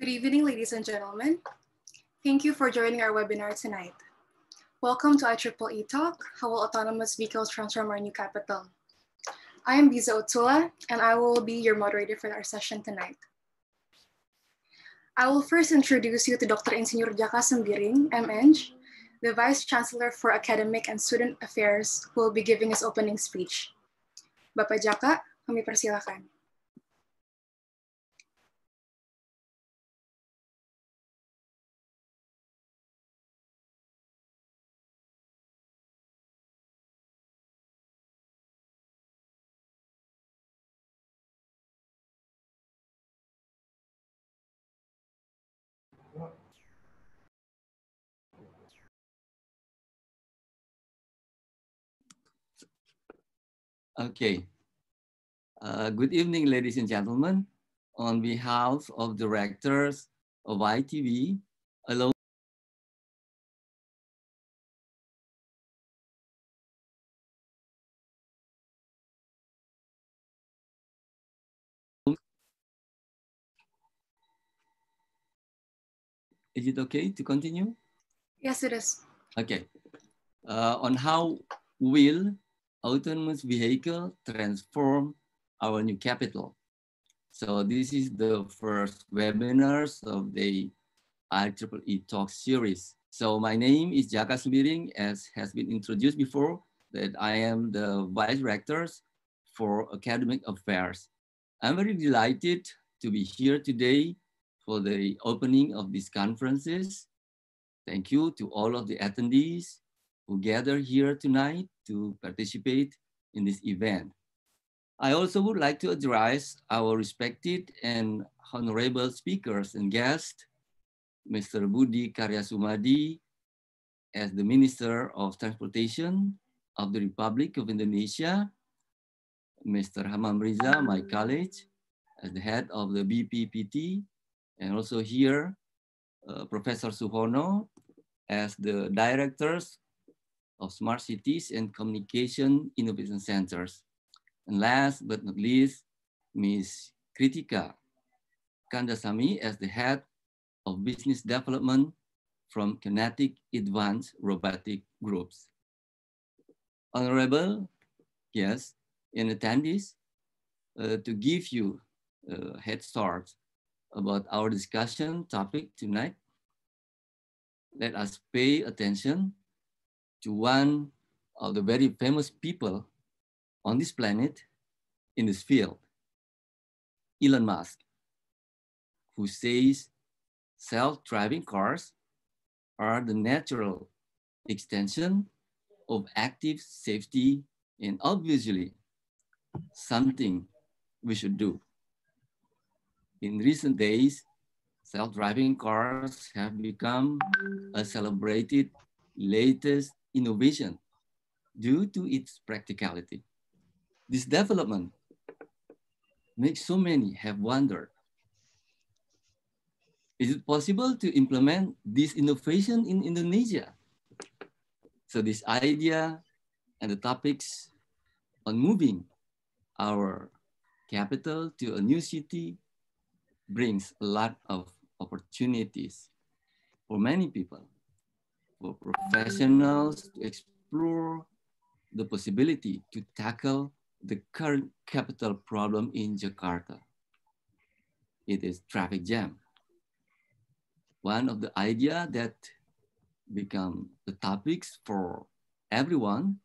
Good evening, ladies and gentlemen. Thank you for joining our webinar tonight. Welcome to IEEE Talk, How Will Autonomous Vehicles Transform Our New Capital? I am Biza Otula, and I will be your moderator for our session tonight. I will first introduce you to Dr. Insinyur Jaka Sembiring, MNG, the Vice Chancellor for Academic and Student Affairs, who will be giving his opening speech. Bapak Jaka, kami persilakan. Okay. Uh, good evening, ladies and gentlemen. On behalf of directors of ITB, along Is it okay to continue? Yes, it is. Okay. Uh, on how will autonomous vehicle transform our new capital. So this is the first webinars of the IEEE Talk series. So my name is Jaka as has been introduced before, that I am the Vice Rector for Academic Affairs. I'm very delighted to be here today for the opening of these conferences. Thank you to all of the attendees who gather here tonight to participate in this event. I also would like to address our respected and honorable speakers and guests, Mr. Budi Karya Sumadi as the Minister of Transportation of the Republic of Indonesia, Mr. Hammam Riza, my colleague, as the head of the BPPT, and also here, uh, Professor Suhono as the directors of smart cities and communication innovation centers. And last but not least, Ms. Krithika Kandasamy as the head of business development from Kinetic Advanced Robotic Groups. Honorable guests and attendees, uh, to give you a head start about our discussion topic tonight, let us pay attention to one of the very famous people on this planet in this field, Elon Musk, who says self-driving cars are the natural extension of active safety and obviously something we should do. In recent days, self-driving cars have become a celebrated latest innovation due to its practicality. This development makes so many have wondered, is it possible to implement this innovation in Indonesia? So this idea and the topics on moving our capital to a new city brings a lot of opportunities for many people for professionals to explore the possibility to tackle the current capital problem in Jakarta. It is traffic jam. One of the idea that become the topics for everyone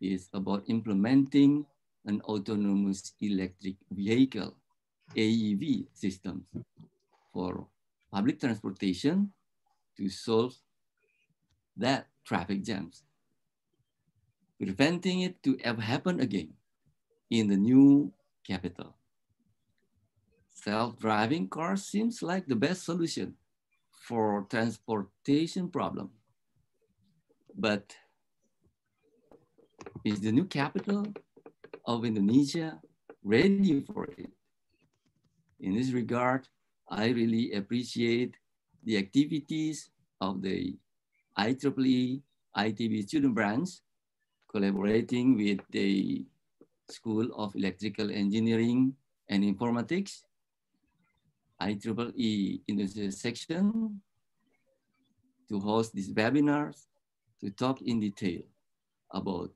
is about implementing an autonomous electric vehicle, AEV systems for public transportation to solve that traffic jams, preventing it to ever happen again in the new capital. Self-driving cars seems like the best solution for transportation problem. But is the new capital of Indonesia ready for it? In this regard, I really appreciate the activities of the IEEE ITB student branch collaborating with the School of Electrical Engineering and Informatics, IEEE Indonesia section to host these webinars to talk in detail about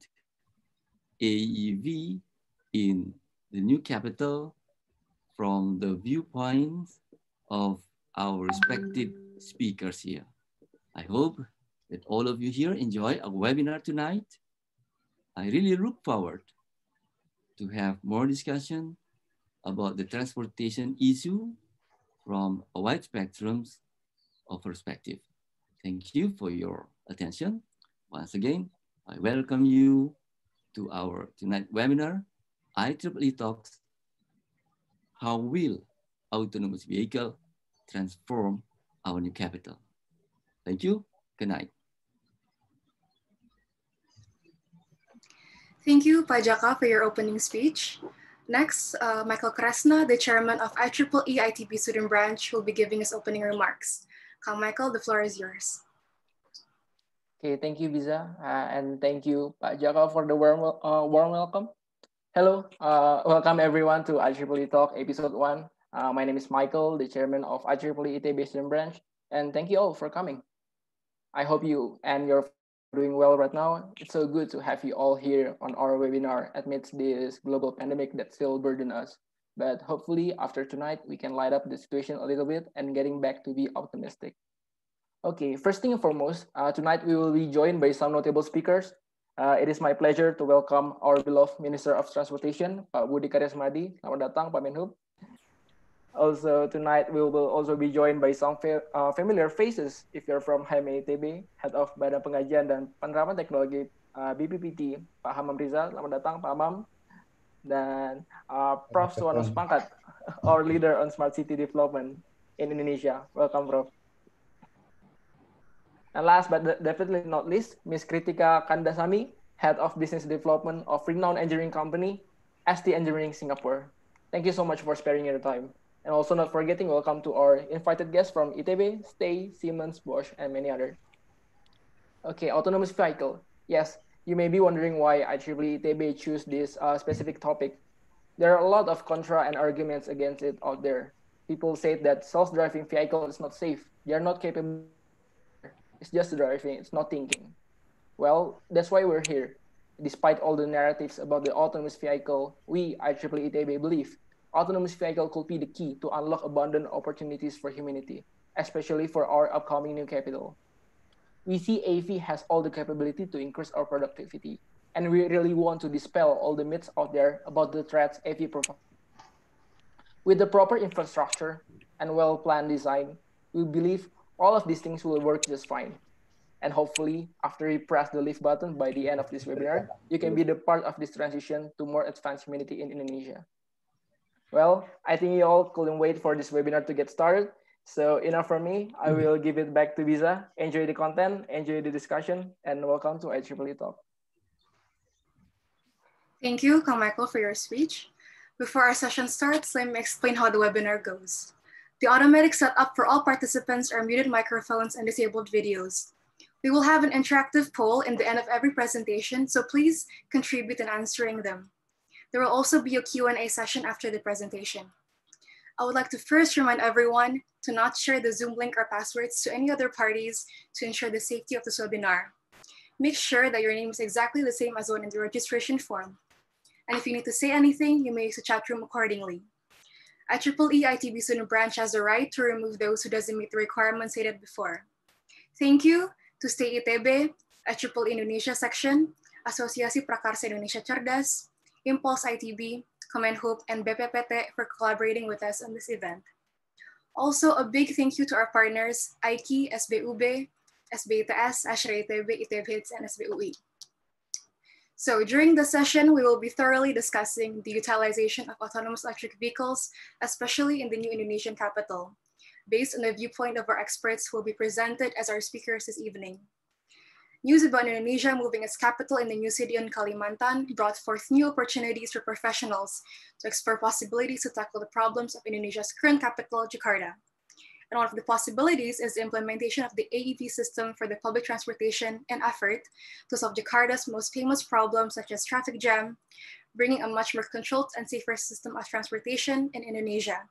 AEV in the new capital from the viewpoints of our respective speakers here. I hope that all of you here enjoy our webinar tonight. I really look forward to have more discussion about the transportation issue from a wide spectrum of perspective. Thank you for your attention. Once again, I welcome you to our tonight webinar, IEEE Talks, How Will Autonomous Vehicle Transform Our New Capital? Thank you, good night. Thank you, Pak Jaka, for your opening speech. Next, uh, Michael Kresna, the chairman of IEEE ITB student branch, will be giving his opening remarks. Come, Michael, the floor is yours. Okay, thank you, Biza, uh, and thank you, Pak Jaka, for the warm, uh, warm welcome. Hello, uh, welcome everyone to IEEE Talk Episode 1. Uh, my name is Michael, the chairman of IEEE ITB student branch, and thank you all for coming. I hope you and your doing well right now. It's so good to have you all here on our webinar amidst this global pandemic that still burden us. But hopefully after tonight, we can light up the situation a little bit and getting back to be optimistic. Okay, first thing and foremost, uh, tonight we will be joined by some notable speakers. Uh, it is my pleasure to welcome our beloved Minister of Transportation, Pak Budi Karya Sumadi. Selamat datang, Pak Menhub. Also, tonight we will also be joined by some fa uh, familiar faces if you're from HMITB, Head of Badan Pengkajian dan Penerapan Teknologi uh, BPPT, Pak Hammam Riza. Selamat datang, Pak Hammam. Dan uh, Prof. Suhono Supangkat, our leader on Smart City Development in Indonesia. Welcome, Prof. And last but definitely not least, Ms. Krithika Kandasamy, Head of Business Development of renowned engineering company, ST Engineering Singapore. Thank you so much for sparing your time. And also not forgetting, welcome to our invited guests from ITB, STEI, Siemens, Bosch, and many others. Okay, autonomous vehicle. Yes, you may be wondering why IEEE ITB choose this uh, specific topic. There are a lot of contra and arguments against it out there. People say that self-driving vehicle is not safe. They are not capable. It's just driving, it's not thinking. Well, that's why we're here. Despite all the narratives about the autonomous vehicle, we, IEEE ITB, believe autonomous vehicle could be the key to unlock abundant opportunities for humanity, especially for our upcoming new capital. We see AV has all the capability to increase our productivity, and we really want to dispel all the myths out there about the threats AV provides. With the proper infrastructure and well-planned design, we believe all of these things will work just fine. And hopefully, after you press the leave button by the end of this webinar, you can be the part of this transition to more advanced humanity in Indonesia. Well, I think you all couldn't wait for this webinar to get started. So enough for me. I mm-hmm. will give it back to Visa. Enjoy the content, enjoy the discussion, and welcome to IEEE Talk. Thank you, Carmichael, for your speech. Before our session starts, let me explain how the webinar goes. The automatic setup for all participants are muted microphones and disabled videos. We will have an interactive poll in the end of every presentation, so please contribute in answering them. There will also be a Q&A session after the presentation. I would like to first remind everyone to not share the Zoom link or passwords to any other parties to ensure the safety of this webinar. Make sure that your name is exactly the same as one in the registration form. And if you need to say anything, you may use the chat room accordingly. IEEE ITB student branch has the right to remove those who doesn't meet the requirements stated before. Thank you to STEI ITB, IEEE Indonesia section, Asosiasi Prakarsa Indonesia Cerdas, Impulse ITB, Kemenhub, and BPPT for collaborating with us on this event. Also, a big thank you to our partners, IKI, SBUB, SBITS, ASHRA ITB, ITB and SBUI. So during the session, we will be thoroughly discussing the utilization of autonomous electric vehicles, especially in the new Indonesian capital, based on the viewpoint of our experts who will be presented as our speakers this evening. News about Indonesia moving its capital in the new city in Kalimantan brought forth new opportunities for professionals to explore possibilities to tackle the problems of Indonesia's current capital, Jakarta. And one of the possibilities is the implementation of the AEV system for the public transportation and effort to solve Jakarta's most famous problems such as traffic jam, bringing a much more controlled and safer system of transportation in Indonesia,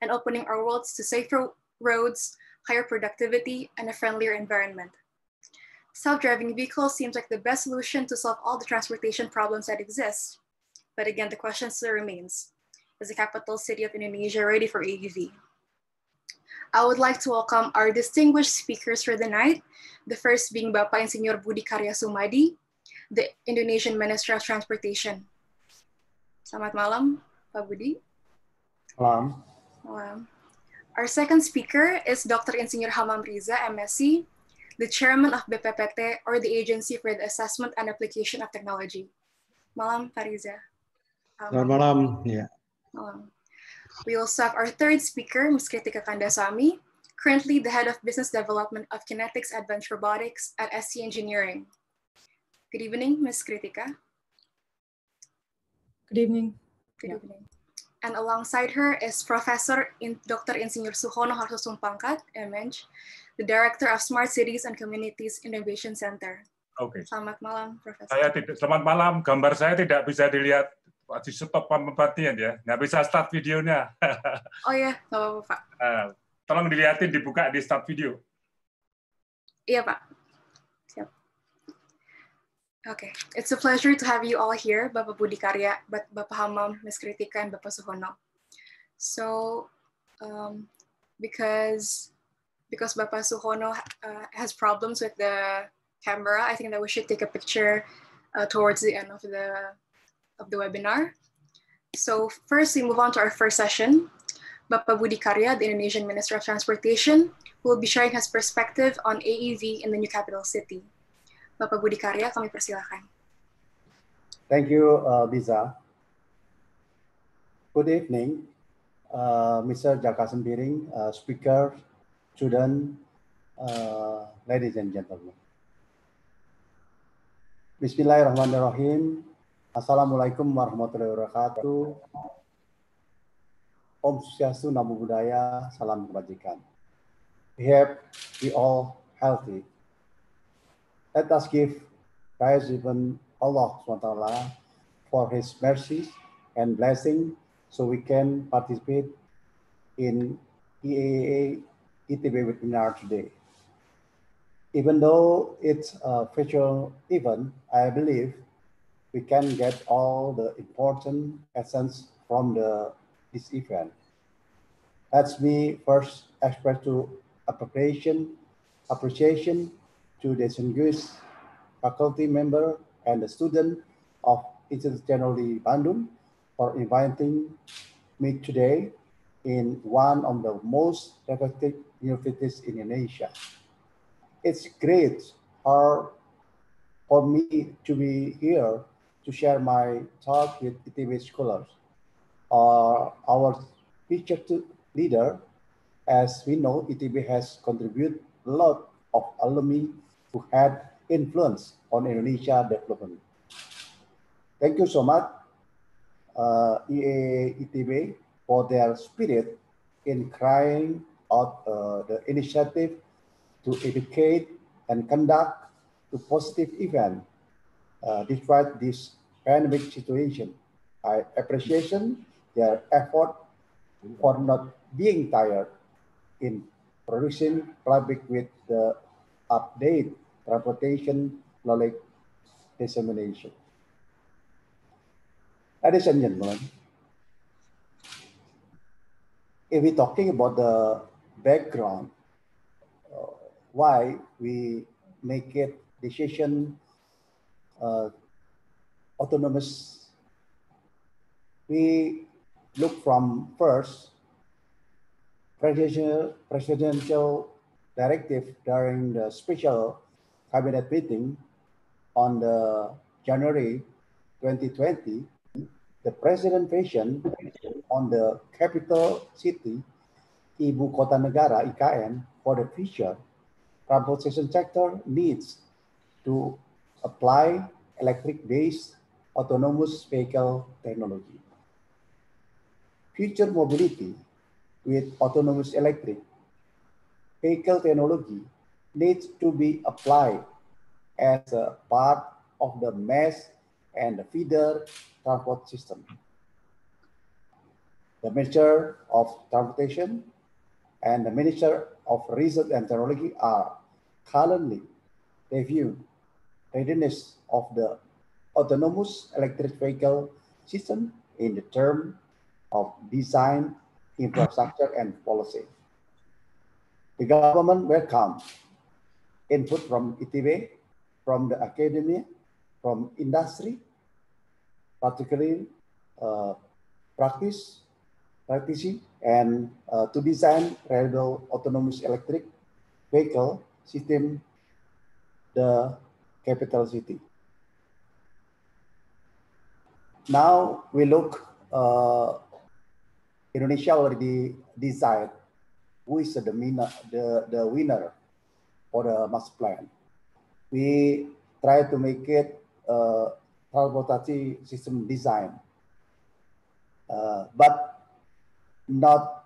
and opening our worlds to safer roads, higher productivity, and a friendlier environment. Self-driving vehicles seems like the best solution to solve all the transportation problems that exist. But again, the question still remains, is the capital city of Indonesia ready for AEV? I would like to welcome our distinguished speakers for the night. The first being Bapak Insinyur Budi Karya Sumadi, the Indonesian Minister of Transportation. Selamat malam, Pak Budi. Malam. Malam. Our second speaker is Dr. Insinyur Hammam Riza, MSc, the chairman of BPPT, or the Agency for the Assessment and Application of Technology. Malam, Pak Riza. Um, Selamat malam. Ya. Malam. We also have our third speaker, Ms. Krithika Kandasamy, currently the head of business development of Kinetics Advanced Robotics at ST Engineering. Good evening, Ms. Krithika. Good evening. Good yeah. evening. And alongside her is Professor in Dr. Insinyur Suhono Hartosumpangkat, MNG, the Director of Smart Cities and Communities Innovation Center. Oke. Okay. Selamat malam, Profesor. Saya tidak, selamat malam. Gambar saya tidak bisa dilihat di stop pembantian ya, nggak bisa start videonya. oh ya, nggak apa-apa Pak. Uh, tolong dilihatin, dibuka di start video. Iya Pak. Okay. it's a pleasure to have you all here, Bapak Budi Karya, Bapak Hammam, Ms. Krithika, and Bapak Suhono. So, um, because because Bapak Suhono uh, has problems with the camera, I think that we should take a picture uh, towards the end of the of the webinar. So first we move on to our first session. Bapak Budi Karya, the Indonesian Minister of Transportation, will be sharing his perspective on AEV in the new capital city. Bapak Budi Karya, kami persilakan. Thank you, uh, Biza. Good evening, uh, Mr. Jaka Sembiring, uh, speaker, student, uh, ladies and gentlemen. Bismillahirrahmanirrahim. Assalamualaikum warahmatullahi wabarakatuh. Om Swastiastu, Namo Buddhaya, Salam Kebajikan. We have we all healthy. Let us give praise even Allah SWT for His mercies and blessing so we can participate in IEEE ITB webinar today. Even though it's a virtual event, I believe we can get all the important essence from the this event. That's me first express to appreciation, appreciation to the distinguished faculty member and the student of Institute Generally Bandung for inviting me today in one of the most respected universities in Indonesia. It's great for me to be here to share my talk with ITB scholars. Uh, our teacher leader, as we know, ITB has contributed a lot of alumni who had influence on Indonesia development. Thank you so much, uh, for their spirit in crying out uh, the initiative to educate and conduct a positive event uh, despite this pandemic situation. I appreciation their effort for not being tired in producing public with the update transportation knowledge dissemination. Ladies and gentlemen, if we're talking about the background, uh, why we make it decision uh, autonomous, we look from first presidential, presidential directive during the special cabinet meeting on the January 2020, the President vision on the capital city, Ibu Kota Negara, IKN, for the future, transportation sector needs to apply electric-based autonomous vehicle technology. Future mobility with autonomous electric vehicle technology needs to be applied as a part of the mass and feeder transport system. The Minister of Transportation and the Minister of Research and Technology are currently reviewing readiness of the autonomous electric vehicle system in the term of design, infrastructure, and policy. The government welcomes input from ITB, from the academia, from industry, particularly uh, practice, practicing, and uh, to design reliable autonomous electric vehicle system the capital city. Now we look, uh, Indonesia already decided who is the, the, the winner for the master plan. We try to make it uh, transportation system design, uh, but not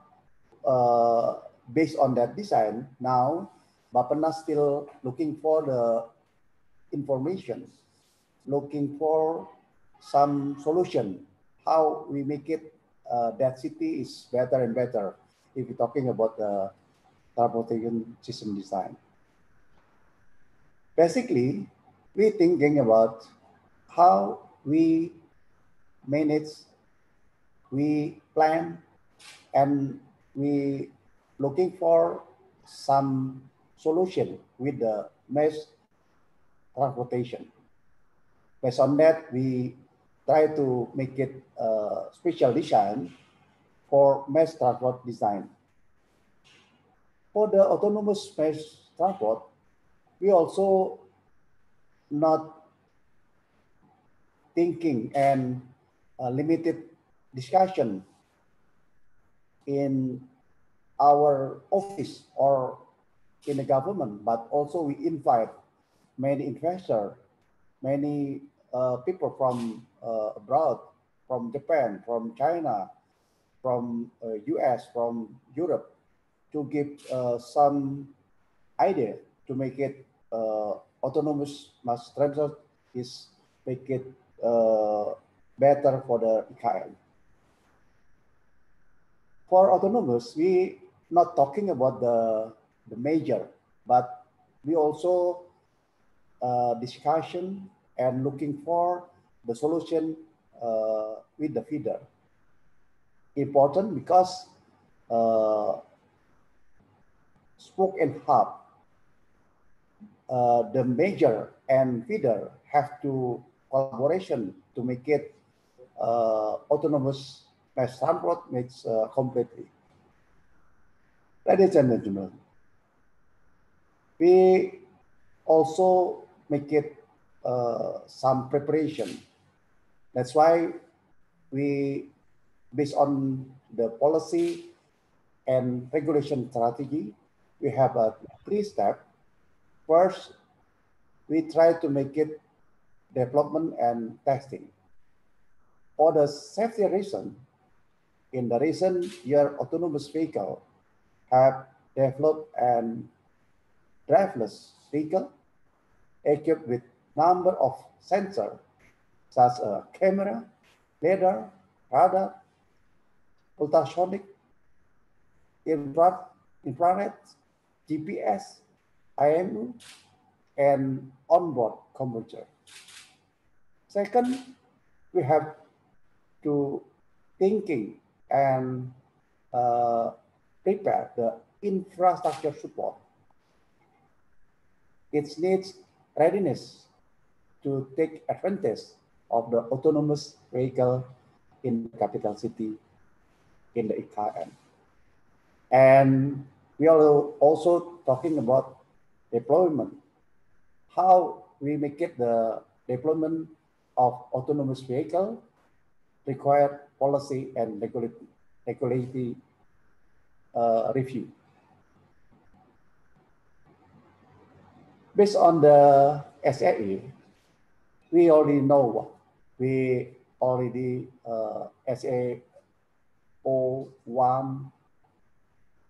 uh, based on that design. Now, Bappenas still looking for the information, looking for some solution, how we make it uh, that city is better and better if we're talking about the transportation system design. Basically, we're thinking about how we manage, we plan, and we looking for some solution with the mass transportation. Based on that, we try to make it a special design for mass transport design. For the autonomous mass transport, we also not thinking and uh, limited discussion in our office or in the government, but also we invite many investors, many uh, people from uh, abroad, from Japan, from China, from US, uh, from Europe, to give uh, some idea to make it uh, autonomous mass is make it uh, better for the IKN. For autonomous, we not talking about the, the major, but we also uh, discussion and looking for the solution uh, with the feeder. Important because uh, spoke and hub, uh, the major and feeder have to collaboration to make it uh, autonomous mass transport makes uh, completely. Ladies and gentlemen, we also make it uh, some preparation. That's why we, based on the policy and regulation strategy, we have a three step. First, we try to make it development and testing. For the safety reason, in the recent year, autonomous vehicle have developed an driverless vehicle equipped with number of sensors such as camera, radar, radar, ultrasonic, infrared, infrared, GPS, IMU, and onboard computer. Second, we have to thinking and uh, prepare the infrastructure support. It needs readiness to take advantage of the autonomous vehicle in the capital city in the IKN. And we are also talking about deployment, how we make it the deployment of autonomous vehicle require policy and regulatory uh, review. Based on the SAE, we already know what we already uh, 01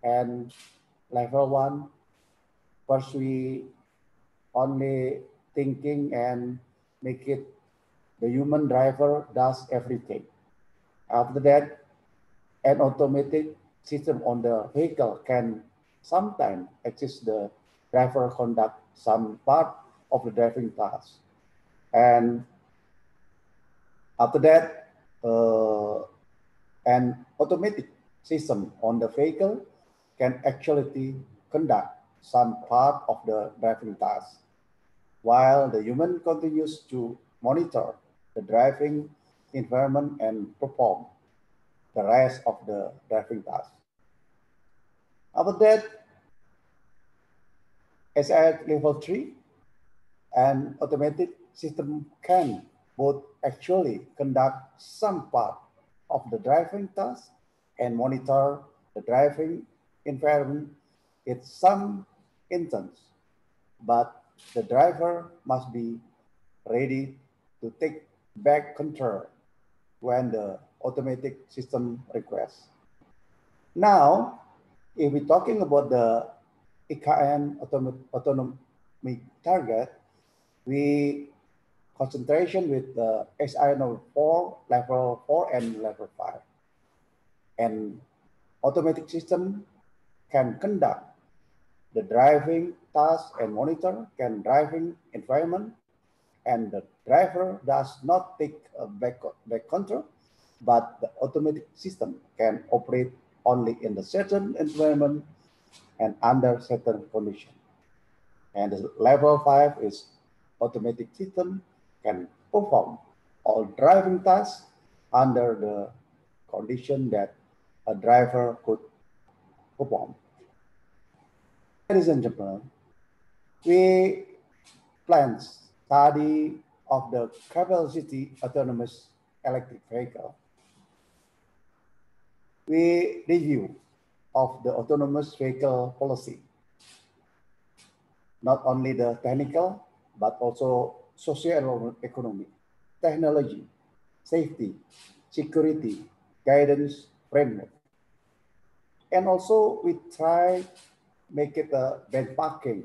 and level one. First, we only thinking and make it the human driver does everything. After that, an automatic system on the vehicle can sometimes assist the driver conduct some part of the driving task. And after that, uh, an automatic system on the vehicle can actually conduct some part of the driving task, while the human continues to monitor the driving environment and perform the rest of the driving task. After that, as at level three, an automatic system can both actually conduct some part of the driving task and monitor the driving environment in some instance, but the driver must be ready to take back control when the automatic system requests. Now, if we're talking about the IKN autonomy target, we concentration with the SI number 4, level 4, and level 5. And automatic system can conduct the driving task and monitor can driving environment and the driver does not take back, back control, but the automatic system can operate only in the certain environment and under certain condition. And level five is automatic system can perform all driving tasks under the condition that a driver could perform. Ladies and gentlemen, we plan study of the capital city autonomous electric vehicle. We review of the autonomous vehicle policy, not only the technical, but also social economy, technology, safety, security, guidance framework. And also we try make it a benchmarking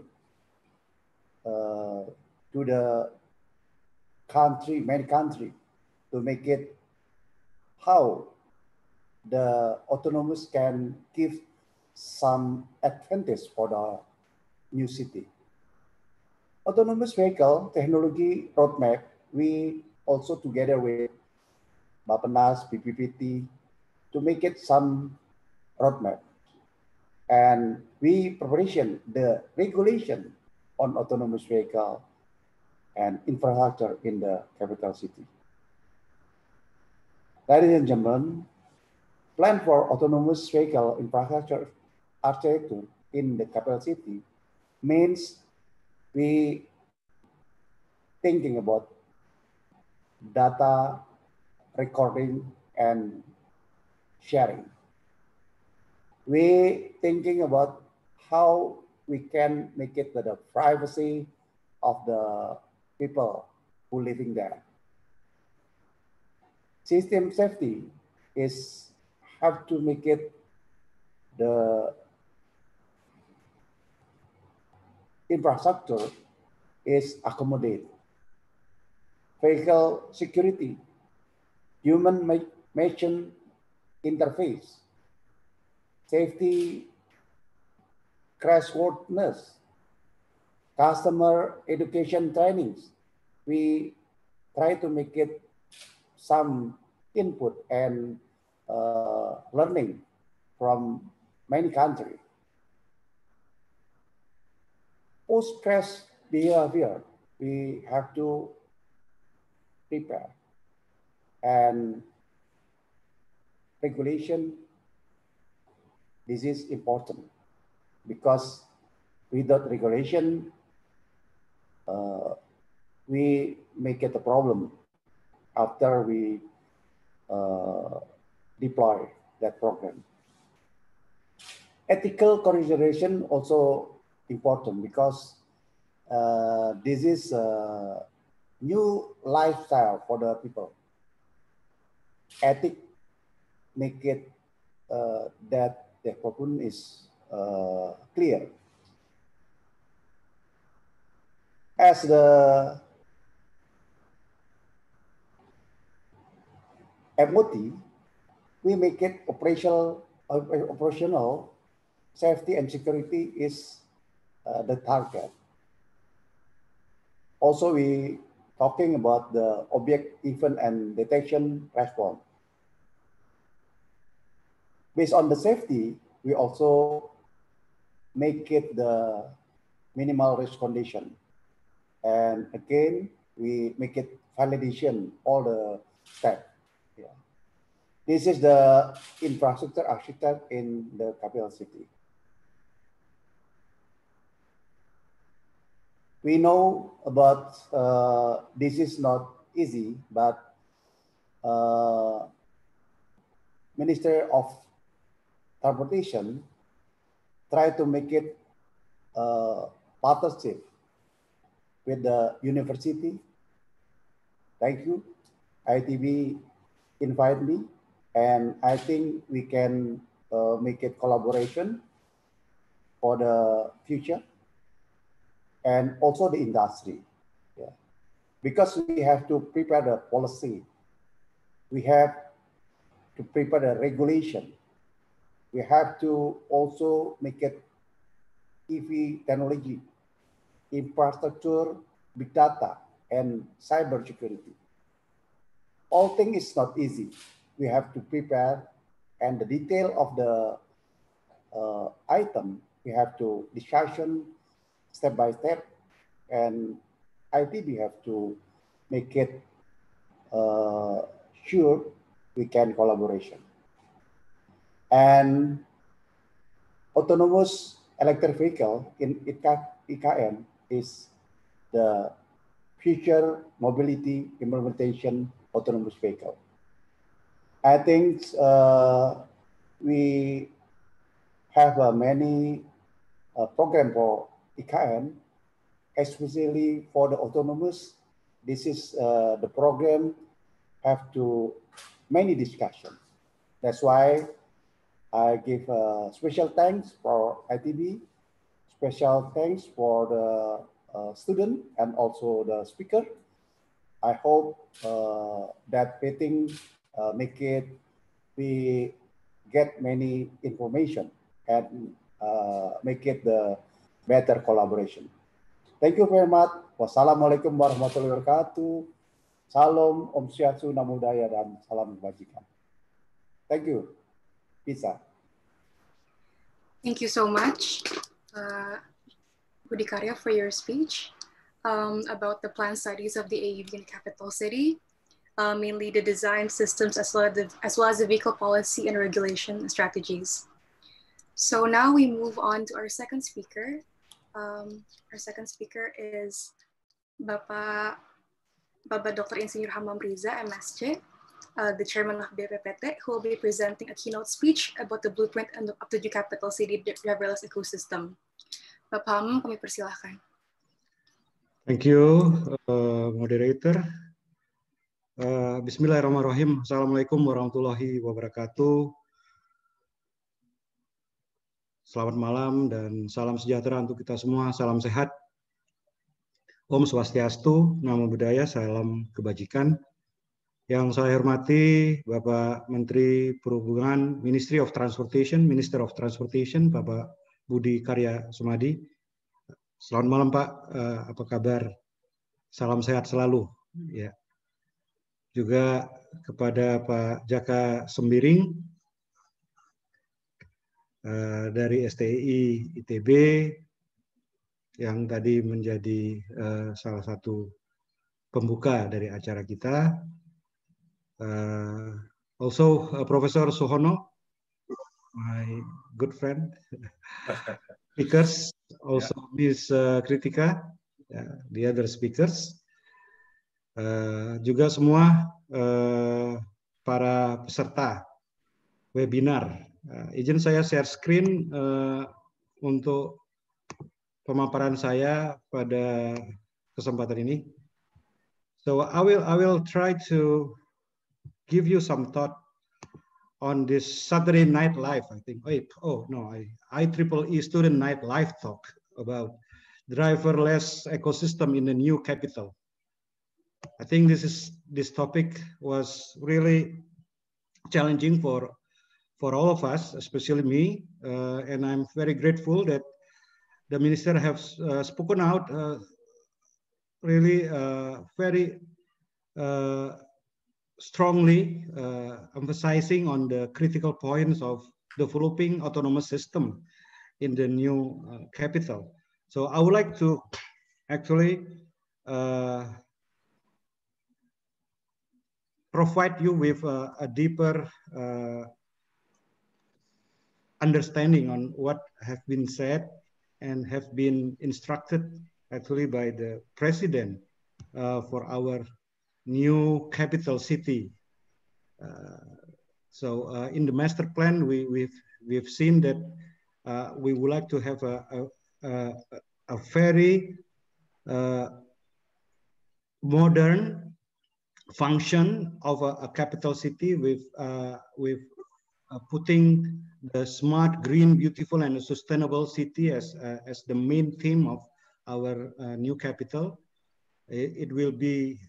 uh, to the country, many country, to make it how the autonomous can give some advantage for the new city. Autonomous vehicle technology roadmap, we also together with Bappenas, BPPT, to make it some roadmap. And we preparation the regulation on autonomous vehicle and infrastructure in the capital city. Ladies and gentlemen, plan for autonomous vehicle infrastructure architecture in the capital city means we thinking about data recording and sharing. We thinking about how we can make it the privacy of the people who living there. System safety is have to make it the infrastructure is accommodated. vehicle security, human machine interface, safety crashworthiness, customer education trainings. We try to make it some input and uh, learning from many countries. Post-crash behavior, we have to prepare. And regulation, this is important because without regulation, uh, we make it a problem after we uh, deploy that program. Ethical consideration also important because uh, this is a new lifestyle for the people. Ethic make it uh, that the problem is uh, clear. As the MOT, we make it operational, operational safety and security is uh, the target. Also, we talking about the object event and detection response. Based on the safety, we also make it the minimal risk condition. And again, we make it validation all the steps. This is the infrastructure architect in the capital city. We know about uh, this is not easy, but uh, Minister of Transportation try to make it uh, partnership with the university. Thank you. ITB invite me and I think we can uh, make it collaboration for the future and also the industry. Yeah. Because we have to prepare the policy, we have to prepare the regulation. We have to also make it EV technology, infrastructure, big data, and cyber security. All things is not easy we have to prepare and the detail of the uh, item, we have to discussion step by step and I think we have to make it uh, sure we can collaboration. And autonomous electric vehicle in IKN is the future mobility implementation autonomous vehicle. I think uh, we have uh, many uh, program for IKN, especially for the autonomous. This is uh, the program have to many discussions. That's why I give uh, special thanks for ITB, special thanks for the uh, student and also the speaker. I hope that meeting uh, make it we get many information and uh, make it the better collaboration. Thank you very much. Wassalamualaikum warahmatullahi wabarakatuh. Salam, Om Swastiastu, Namo Buddhaya, dan salam kebajikan. Thank you. Pizza. Thank you so much, uh, Budi Karya, for your speech um, about the planned studies of the in capital city uh, mainly the design systems as well, as the, as well as the vehicle policy and regulation strategies. So now we move on to our second speaker. Um, our second speaker is Bapak, Bapak Dr. Insinyur Hamam Riza, MSc, uh, the chairman of BPPT, who will be presenting a keynote speech about the blueprint of the new capital city driverless ecosystem. Bapak Hamam, kami persilahkan. Thank you, uh, moderator. Uh, Bismillahirrahmanirrahim. Assalamualaikum warahmatullahi wabarakatuh. Selamat malam dan salam sejahtera untuk kita semua. Salam sehat. Om Swastiastu, Namo Buddhaya, salam kebajikan. Yang saya hormati Bapak Menteri Perhubungan, Ministry of Transportation, Minister of Transportation, Bapak Budi Karya Sumadi. Selamat malam Pak, uh, apa kabar? Salam sehat selalu. Ya juga kepada Pak Jaka Sembiring uh, dari STI ITB yang tadi menjadi uh, salah satu pembuka dari acara kita. Uh, also, uh, Profesor Suhono, my good friend, speakers, also yeah. Miss uh, Kritika, yeah, the other speakers. Uh, juga semua uh, para peserta webinar. Uh, izin saya share screen uh, untuk pemaparan saya pada kesempatan ini. So I will I will try to give you some thought on this Saturday Night Live, I think. Wait, oh no, I I triple E Student Night Live talk about driverless ecosystem in the new capital. I think this is this topic was really challenging for for all of us, especially me, uh, and I'm very grateful that the minister has uh, spoken out uh, really uh, very uh, strongly emphasizing on the critical points of the developing autonomous system in the new capital. So I would like to actually provide you with a, a deeper uh, understanding on what have been said and have been instructed actually by the president uh, for our new capital city. Uh, so uh, in the master plan, we, we've, we've seen that uh, we would like to have a, a, a, a very uh, modern function of a, a capital city with, uh, with putting the smart, green, beautiful, and sustainable city as, as the main theme of our new capital. It, it will be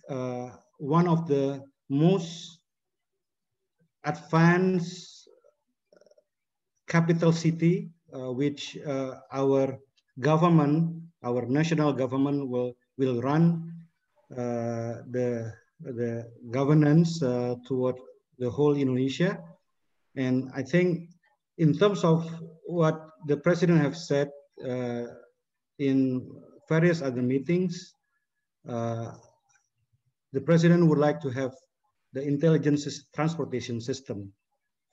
one of the most advanced capital city, uh, which uh, our government, our national government will, will run uh, the, the governance uh, toward the whole Indonesia. And I think in terms of what the president have said uh, in various other meetings, uh, the president would like to have the intelligence transportation system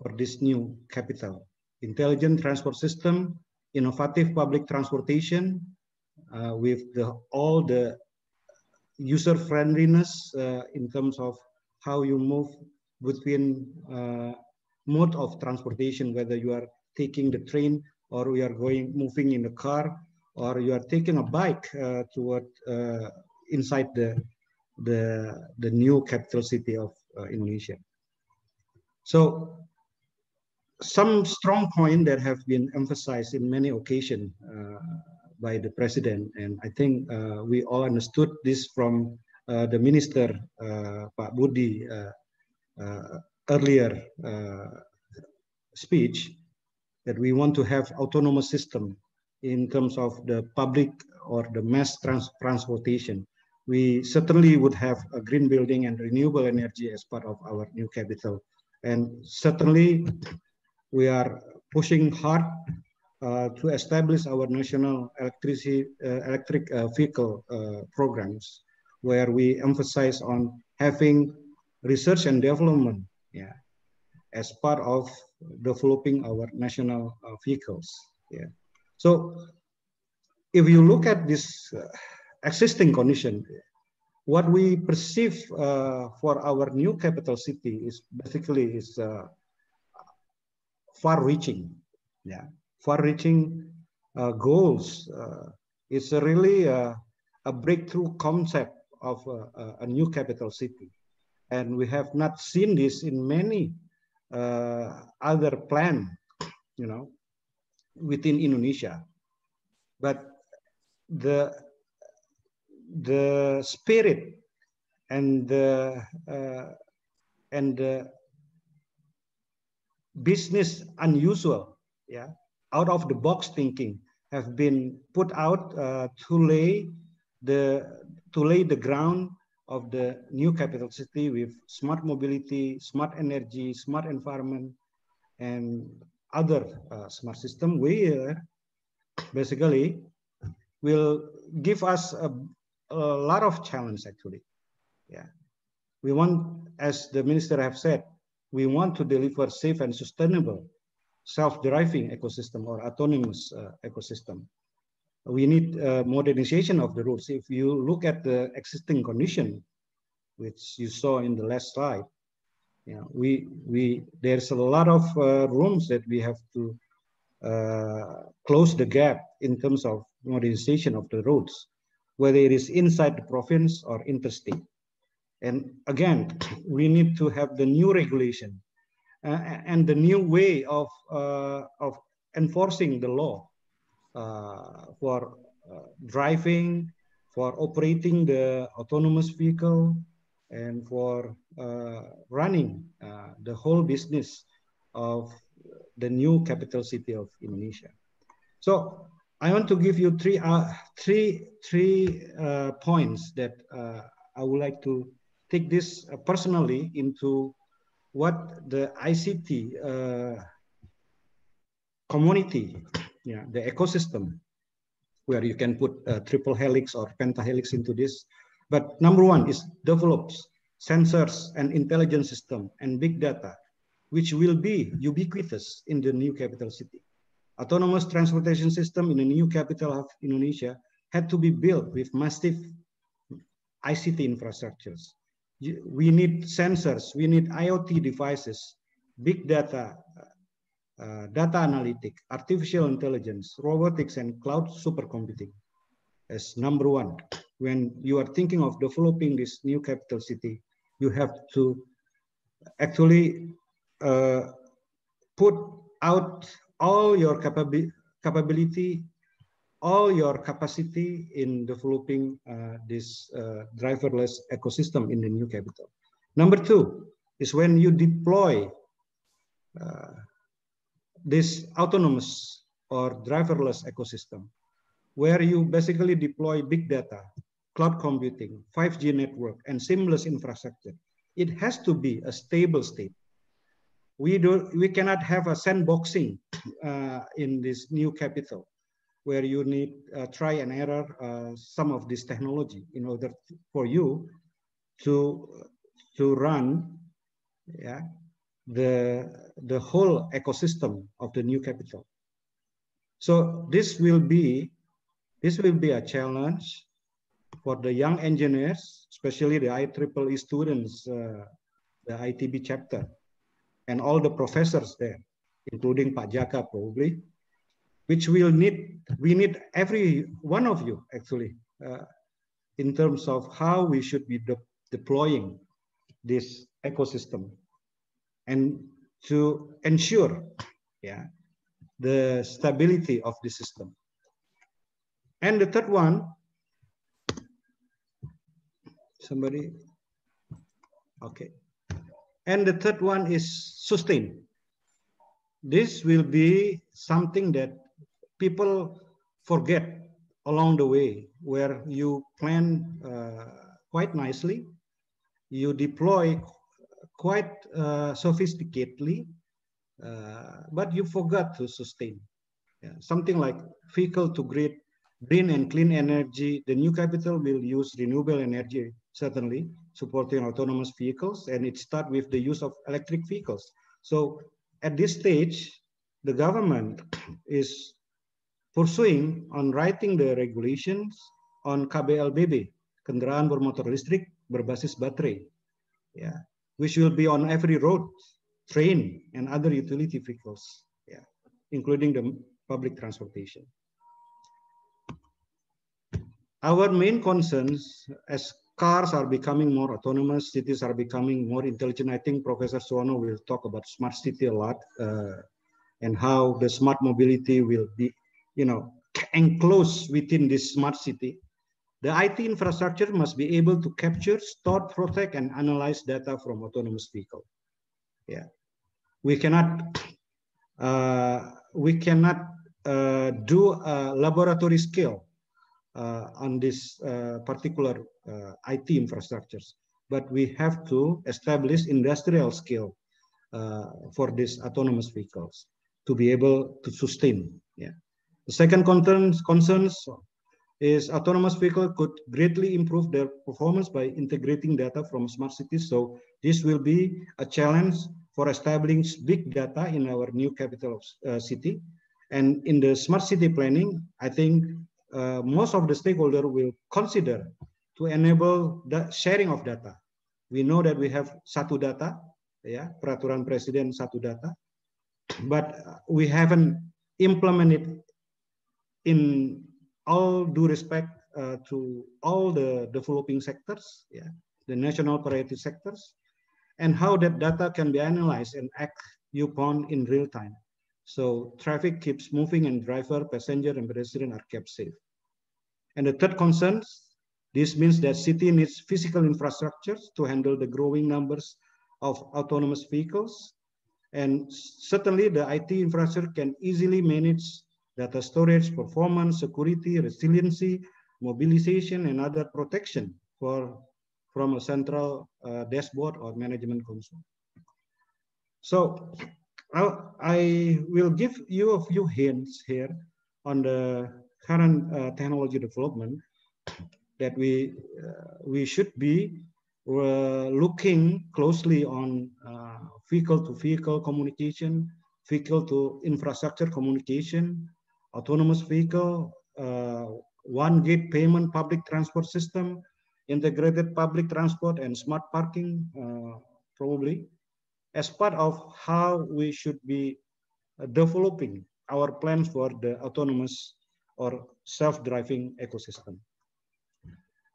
for this new capital. Intelligent transport system, innovative public transportation uh, with the, all the user friendliness uh, in terms of how you move between uh, mode of transportation, whether you are taking the train or you are going moving in a car or you are taking a bike uh, toward uh, inside the the, the new capital city of uh, Indonesia. So some strong point that have been emphasized in many occasions uh, by the president, and I think uh, we all understood this from uh, the minister, Pak Budi, earlier speech, that we want to have autonomous system in terms of the public or the mass trans transportation we certainly would have a green building and renewable energy as part of our new capital. And certainly we are pushing hard uh, to establish our national electricity, uh, electric uh, vehicle uh, programs where we emphasize on having research and development yeah, as part of developing our national uh, vehicles. Yeah. So if you look at this uh, existing condition. What we perceive uh, for our new capital city is basically is uh, far-reaching, yeah, far-reaching uh, goals. Uh, it's really a breakthrough concept of a new capital city, and we have not seen this in many other plan, you know, within Indonesia. But the the spirit and the uh, and the business unusual, yeah, out of the box thinking have been put out uh, to lay the to lay the ground of the new capital city with smart mobility, smart energy, smart environment, and other uh, smart system where basically will give us a a lot of challenge actually. Yeah, we want, as the minister have said, we want to deliver safe and sustainable self-driving ecosystem or autonomous uh, ecosystem. We need uh, modernization of the rules. If you look at the existing condition, which you saw in the last slide. Yeah, we we there's a lot of uh, rooms that we have to uh, close the gap in terms of modernization of the roads, whether it is inside the province or interstate. And again, we need to have the new regulation uh, and the new way of uh, of enforcing the law for uh, driving, for operating the autonomous vehicle, and for uh, running uh, the whole business of the new capital city of Indonesia. So I want to give you three, uh, three, three uh, points that uh, I would like to take this uh, personally into what the ICT community, yeah, the ecosystem, where you can put uh, triple helix or pentahelix into this, but number one is develops sensors and intelligence system and big data, which will be ubiquitous in the new capital city. Autonomous transportation system in the new capital of Indonesia had to be built with massive ICT infrastructures. We need sensors, we need IoT devices, big data, uh, data analytic, artificial intelligence, robotics, and cloud supercomputing as number one when you are thinking of developing this new capital city, you have to actually uh, put out all your capabi capability, all your capacity in developing uh, this driverless ecosystem in the new capital. Number two is when you deploy this autonomous or driverless ecosystem, where you basically deploy big data, cloud computing, 5G network, and seamless infrastructure. It has to be a stable state. We, do, we cannot have a sandboxing uh, in this new capital where you need uh, try and error uh, some of this technology in order for you to, to run yeah, the, the whole ecosystem of the new capital. So this will be this will be a challenge for the young engineers, especially the IEEE students, uh, the ITB chapter, and all the professors there, including Pak Jaka probably, which will need, we need every one of you actually, uh, in terms of how we should be de deploying this ecosystem and to ensure yeah, the stability of the system. And the third one, somebody, okay. And the third one is sustain. This will be something that people forget along the way where you plan uh, quite nicely, you deploy quite uh, sophisticatedly, uh, but you forgot to sustain. Yeah, something like vehicle to grid green and clean energy, the new capital will use renewable energy, certainly, supporting autonomous vehicles, and it starts with the use of electric vehicles. So at this stage, the government is pursuing on writing the regulations on KBLBB, kendaraan bermotor listrik berbasis baterai, yeah, which will be on every road, train, and other utility vehicles, yeah, including the public transportation. Our main concerns as cars are becoming more autonomous, cities are becoming more intelligent. I think Professor Suhono will talk about smart city a lot uh, and how the smart mobility will be, you know, enclosed within this smart city. The IT infrastructure must be able to capture, store, protect, and analyze data from autonomous vehicle. Yeah, we cannot, uh, we cannot uh, do a laboratory scale uh, on this uh, particular uh, IT infrastructures. But we have to establish industrial scale for these autonomous vehicles to be able to sustain. Yeah. The second concerns, concerns is autonomous vehicle could greatly improve their performance by integrating data from smart cities. So this will be a challenge for establishing big data in our new capital uh, city. And in the smart city planning, I think uh, most of the stakeholder will consider to enable the sharing of data We know that we have satu data, yeah, peraturan presiden satu data, but we haven't implemented in all due respect uh, to all the developing sectors, yeah, the national priority sectors, and how that data can be analyzed and act upon in real time. So traffic keeps moving and driver, passenger, and pedestrian are kept safe. And the third concern, this means that city needs physical infrastructures to handle the growing numbers of autonomous vehicles. And certainly the IT infrastructure can easily manage data storage, performance, security, resiliency, mobilization, and other protection for from a central uh, dashboard or management console. So I'll, I will give you a few hints here on the current uh, technology development that we uh, we should be uh, looking closely on vehicle to vehicle communication, vehicle to infrastructure communication, autonomous vehicle, uh, one gate payment public transport system, integrated public transport and smart parking, uh, probably, as part of how we should be uh, developing our plans for the autonomous or self-driving ecosystem.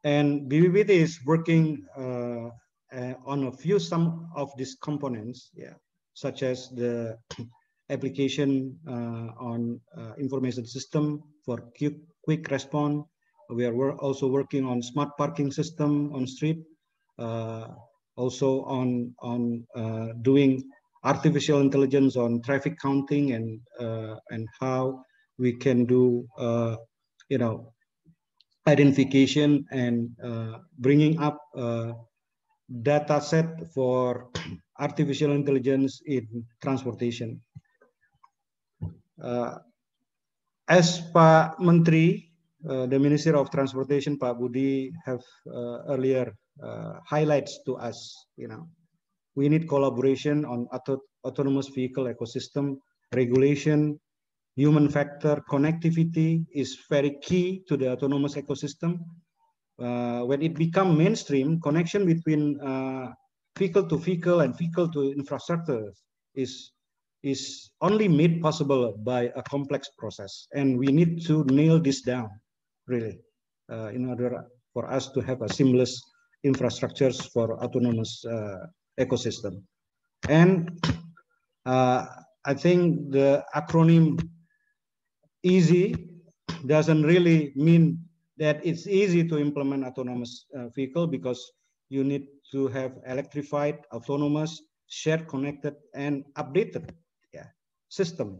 And BPPT is working uh, uh, on a few some of these components, yeah, such as the application uh, on uh, information system for quick, quick response. We are also working on smart parking system on street, uh, also on, on doing artificial intelligence on traffic counting and, and how we can do, you know, identification and uh, bringing up data set for artificial intelligence in transportation. Uh, as Pak Menteri, uh, the Minister of Transportation, Pak Budi, have uh, earlier highlights to us, you know, we need collaboration on auto autonomous vehicle ecosystem, regulation, human factor connectivity is very key to the autonomous ecosystem. Uh, when it become mainstream, connection between uh, vehicle to vehicle and vehicle to infrastructure is is only made possible by a complex process, and we need to nail this down really uh, in order for us to have a seamless infrastructures for autonomous uh, ecosystem. And uh, I think the acronym easy doesn't really mean that it's easy to implement autonomous uh, vehicle because you need to have electrified, autonomous, shared, connected, and updated system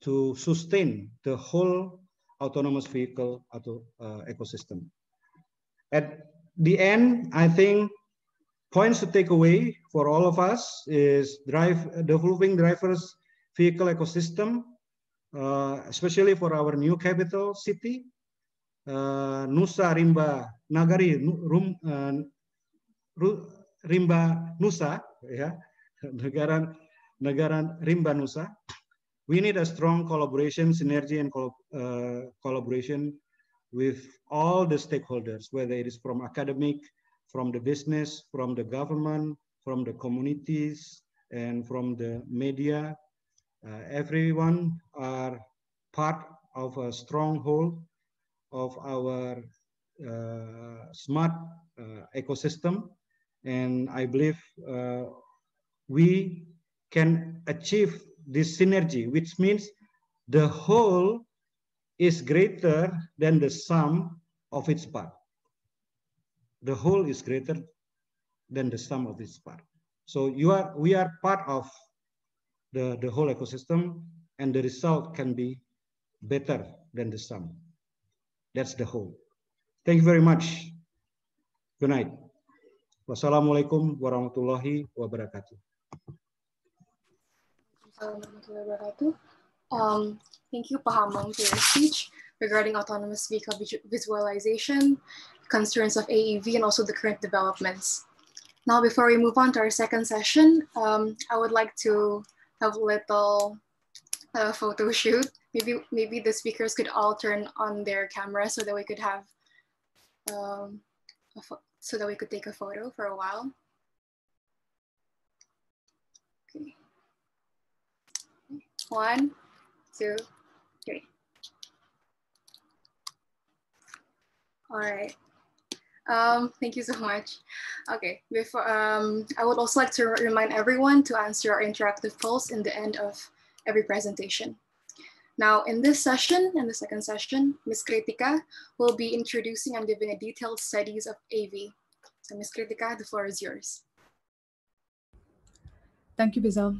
to sustain the whole autonomous vehicle auto, uh, ecosystem. At the end, I think points to take away for all of us is drive developing drivers vehicle ecosystem uh, especially for our new capital city, uh, Nusa Rimba Nagari, Rum, uh, Rimba Nusa, ya, negara negara Rimba Nusa. We need a strong collaboration, synergy, and uh, collaboration with all the stakeholders, whether it is from academic, from the business, from the government, from the communities, and from the media, uh, everyone are part of a stronghold of our uh, smart uh, ecosystem. And I believe we can achieve this synergy, which means the whole is greater than the sum of its part. The whole is greater than the sum of its part. So you are, we are part of the, the whole ecosystem and the result can be better than the sum. That's the whole. Thank you very much. Good night. Wassalamualaikum warahmatullahi wabarakatuh. Um, thank you, Pak Hammam, for your speech regarding autonomous vehicle visualization, concerns of AEV, and also the current developments. Now, before we move on to our second session, um, I would like to have a little uh, photo shoot. Maybe maybe the speakers could all turn on their camera so that we could have um, so that we could take a photo for a while. One, two, three. All right. Um, thank you so much. Okay, before um, I would also like to remind everyone to answer our interactive polls in the end of every presentation. Now, in this session, in the second session, Ms. Krithika will be introducing and giving a detailed studies of AV. So Ms. Krithika, the floor is yours. Thank you, Bizal.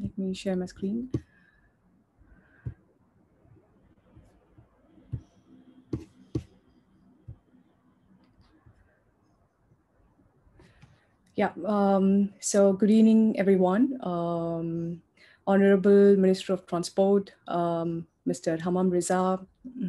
Let me share my screen. Yeah, um, so good evening, everyone. Um, Honorable Minister of Transport, um, Mr. Hammam Riza,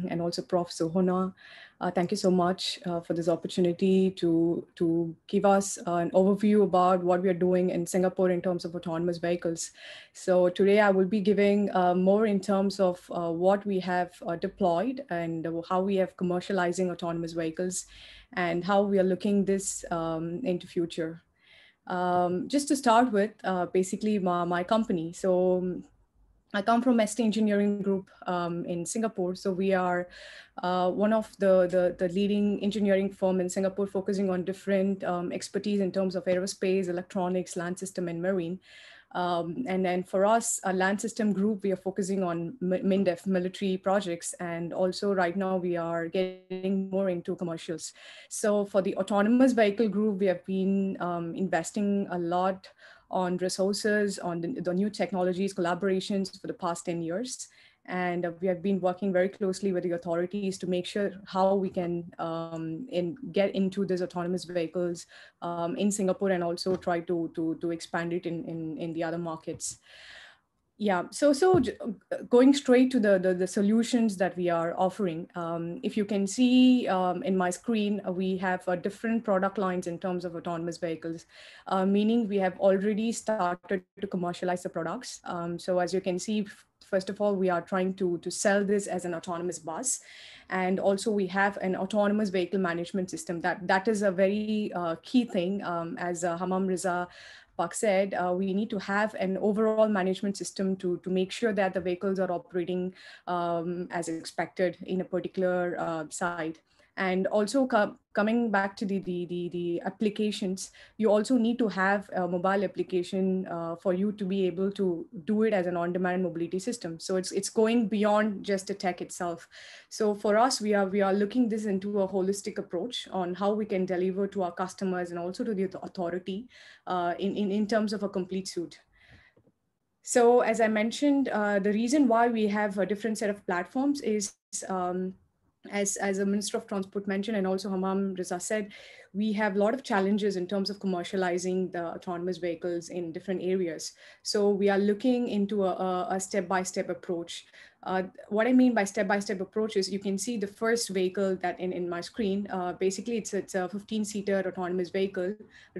and also Prof. Suhono. Uh, thank you so much uh, for this opportunity to, to give us uh, an overview about what we are doing in Singapore in terms of autonomous vehicles. So today I will be giving uh, more in terms of uh, what we have uh, deployed and how we have commercializing autonomous vehicles and how we are looking this um, into future. Um, just to start with, basically my, my company. So um, I come from ST Engineering Group um, in Singapore. So we are uh, one of the, the, the, leading engineering firm in Singapore focusing on different um, expertise in terms of aerospace, electronics, land system, and marine. Um, and then for us, a land system group, we are focusing on MINDEF military projects. And also right now we are getting more into commercials. So for the autonomous vehicle group, we have been um, investing a lot on resources, on the, the new technologies, collaborations for the past 10 years and we have been working very closely with the authorities to make sure how we can um, in, get into these autonomous vehicles um, in Singapore and also try to, to, to expand it in, in, in the other markets. Yeah, so so going straight to the, the, the solutions that we are offering. Um, if you can see um, in my screen, uh, we have uh, different product lines in terms of autonomous vehicles, uh, meaning we have already started to commercialize the products. Um, so as you can see, First of all, we are trying to, to sell this as an autonomous bus. And also we have an autonomous vehicle management system. That, that is a very uh, key thing. Um, as uh, Hammam Riza Pak said, uh, we need to have an overall management system to, to make sure that the vehicles are operating um, as expected in a particular uh, site and also co coming back to the, the, the, the, applications, you also need to have a mobile application uh, for you to be able to do it as an on-demand mobility system. So it's, it's going beyond just the tech itself. So for us, we are, we are looking this into a holistic approach on how we can deliver to our customers and also to the authority uh, in, in, in terms of a complete suite. So as I mentioned, uh, the reason why we have a different set of platforms is um, as, as a Minister of Transport mentioned, and also Hammam Riza said, we have a lot of challenges in terms of commercializing the autonomous vehicles in different areas. So we are looking into a step-by-step -step approach. Uh, what I mean by step-by-step -step approach is you can see the first vehicle that in, in my screen, uh, basically it's, it's a 15-seater autonomous vehicle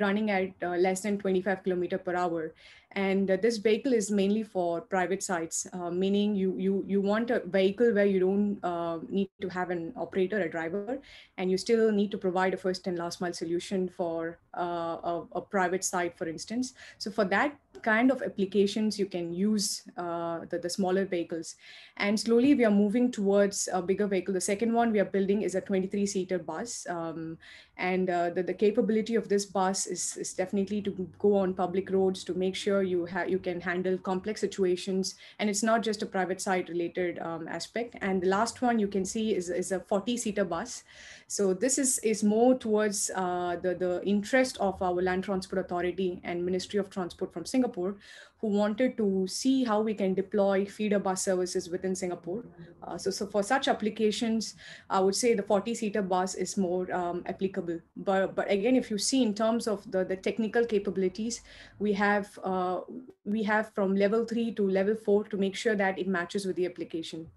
running at uh, less than 25 kilometer per hour. And uh, this vehicle is mainly for private sites, uh, meaning you, you, you want a vehicle where you don't uh, need to have an operator, a driver, and you still need to provide a first and last mile solution for uh, a, a, private site, for instance. So for that kind of applications, you can use uh, the, the smaller vehicles. And slowly we are moving towards a bigger vehicle. The second one we are building is a 23 seater bus. Um, and uh, the, the capability of this bus is, is definitely to go on public roads to make sure you you can handle complex situations. And it's not just a private side related um, aspect. And the last one you can see is, is a 40 seater bus. So this is, is more towards uh, the, the interest of our Land Transport Authority and Ministry of Transport from Singapore, who wanted to see how we can deploy feeder bus services within Singapore. Uh, so, so for such applications, I would say the 40-seater bus is more um, applicable. But, but again, if you see in terms of the, the technical capabilities, we have, uh, we have from level three to level four to make sure that it matches with the application.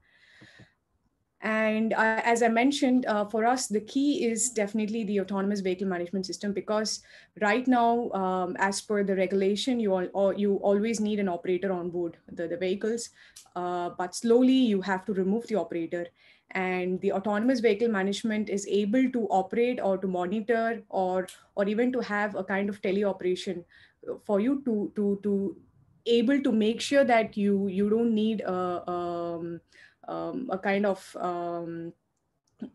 And uh, as I mentioned, uh, for us, the key is definitely the autonomous vehicle management system because right now, um, as per the regulation, you, all, you always need an operator on board the, the vehicles, uh, but slowly you have to remove the operator. And the autonomous vehicle management is able to operate or to monitor or, or even to have a kind of teleoperation for you to, to, to able to make sure that you you don't need a, um, um, a kind of um,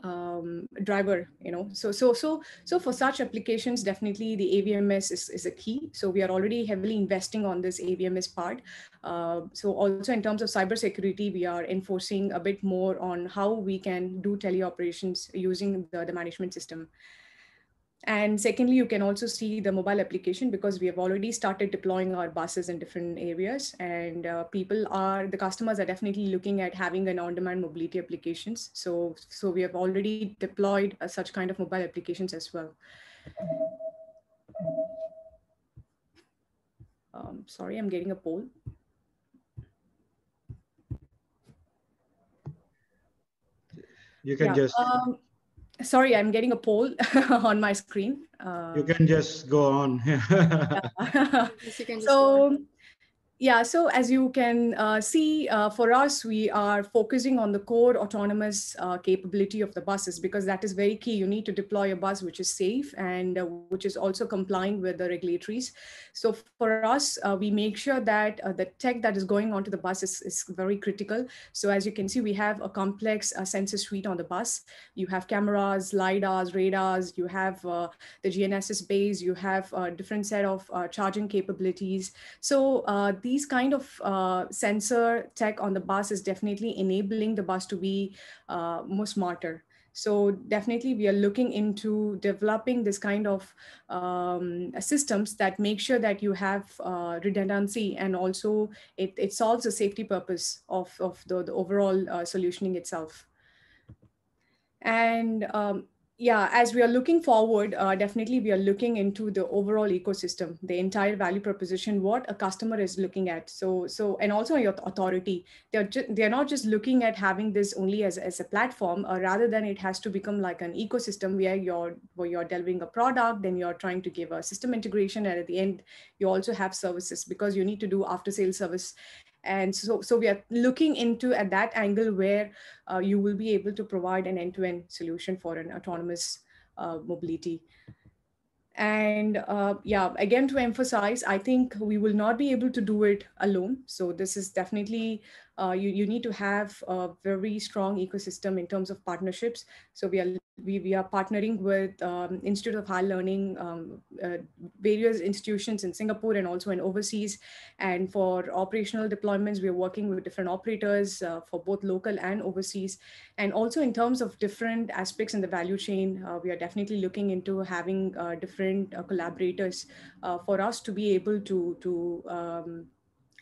um, driver you know? So so so so for such applications definitely the avms is, is a key. So we are already heavily investing on this avms part. Uh, so also in terms of cybersecurity we are enforcing a bit more on how we can do teleoperations using the, the management system and secondly, you can also see the mobile application because we have already started deploying our buses in different areas and uh, people are, the customers are definitely looking at having an on-demand mobility applications. So, so we have already deployed uh, such kind of mobile applications as well. Um, sorry, I'm getting a poll. You can yeah, just um, sorry, I'm getting a poll on my screen. Uh, you can just go on. so, yeah, so as you can uh, see, uh, for us, we are focusing on the core autonomous uh, capability of the buses because that is very key. You need to deploy a bus which is safe and uh, which is also complying with the regulatories. So for us, uh, we make sure that uh, the tech that is going onto the bus is, is very critical. So as you can see, we have a complex sensor suite on the bus. You have cameras, LiDARs, radars, you have the GNSS base, you have a different set of charging capabilities. So these kind of uh, sensor tech on the bus is definitely enabling the bus to be uh, more smarter. So definitely we are looking into developing this kind of um, systems that make sure that you have uh, redundancy and also it, it solves the safety purpose of, of the, the overall uh, solutioning itself. And um, yeah, as we are looking forward, uh, definitely we are looking into the overall ecosystem, the entire value proposition, what a customer is looking at. So, so and also your authority. They're they're not just looking at having this only as, as a platform, uh, rather than it has to become like an ecosystem where you're where you're delivering a product, then you're trying to give a system integration, and at the end you also have services because you need to do after sales service and so, so we are looking into at that angle where uh, you will be able to provide an end-to-end solution for an autonomous uh, mobility. And uh, yeah, again, to emphasize, I think we will not be able to do it alone. So this is definitely, uh, you, you need to have a very strong ecosystem in terms of partnerships. So we are we, we are partnering with um, Institute of Higher Learning, um, uh, various institutions in Singapore and also in overseas. And for operational deployments, we are working with different operators uh, for both local and overseas. And also in terms of different aspects in the value chain, uh, we are definitely looking into having uh, different uh, collaborators for us to be able to, to um,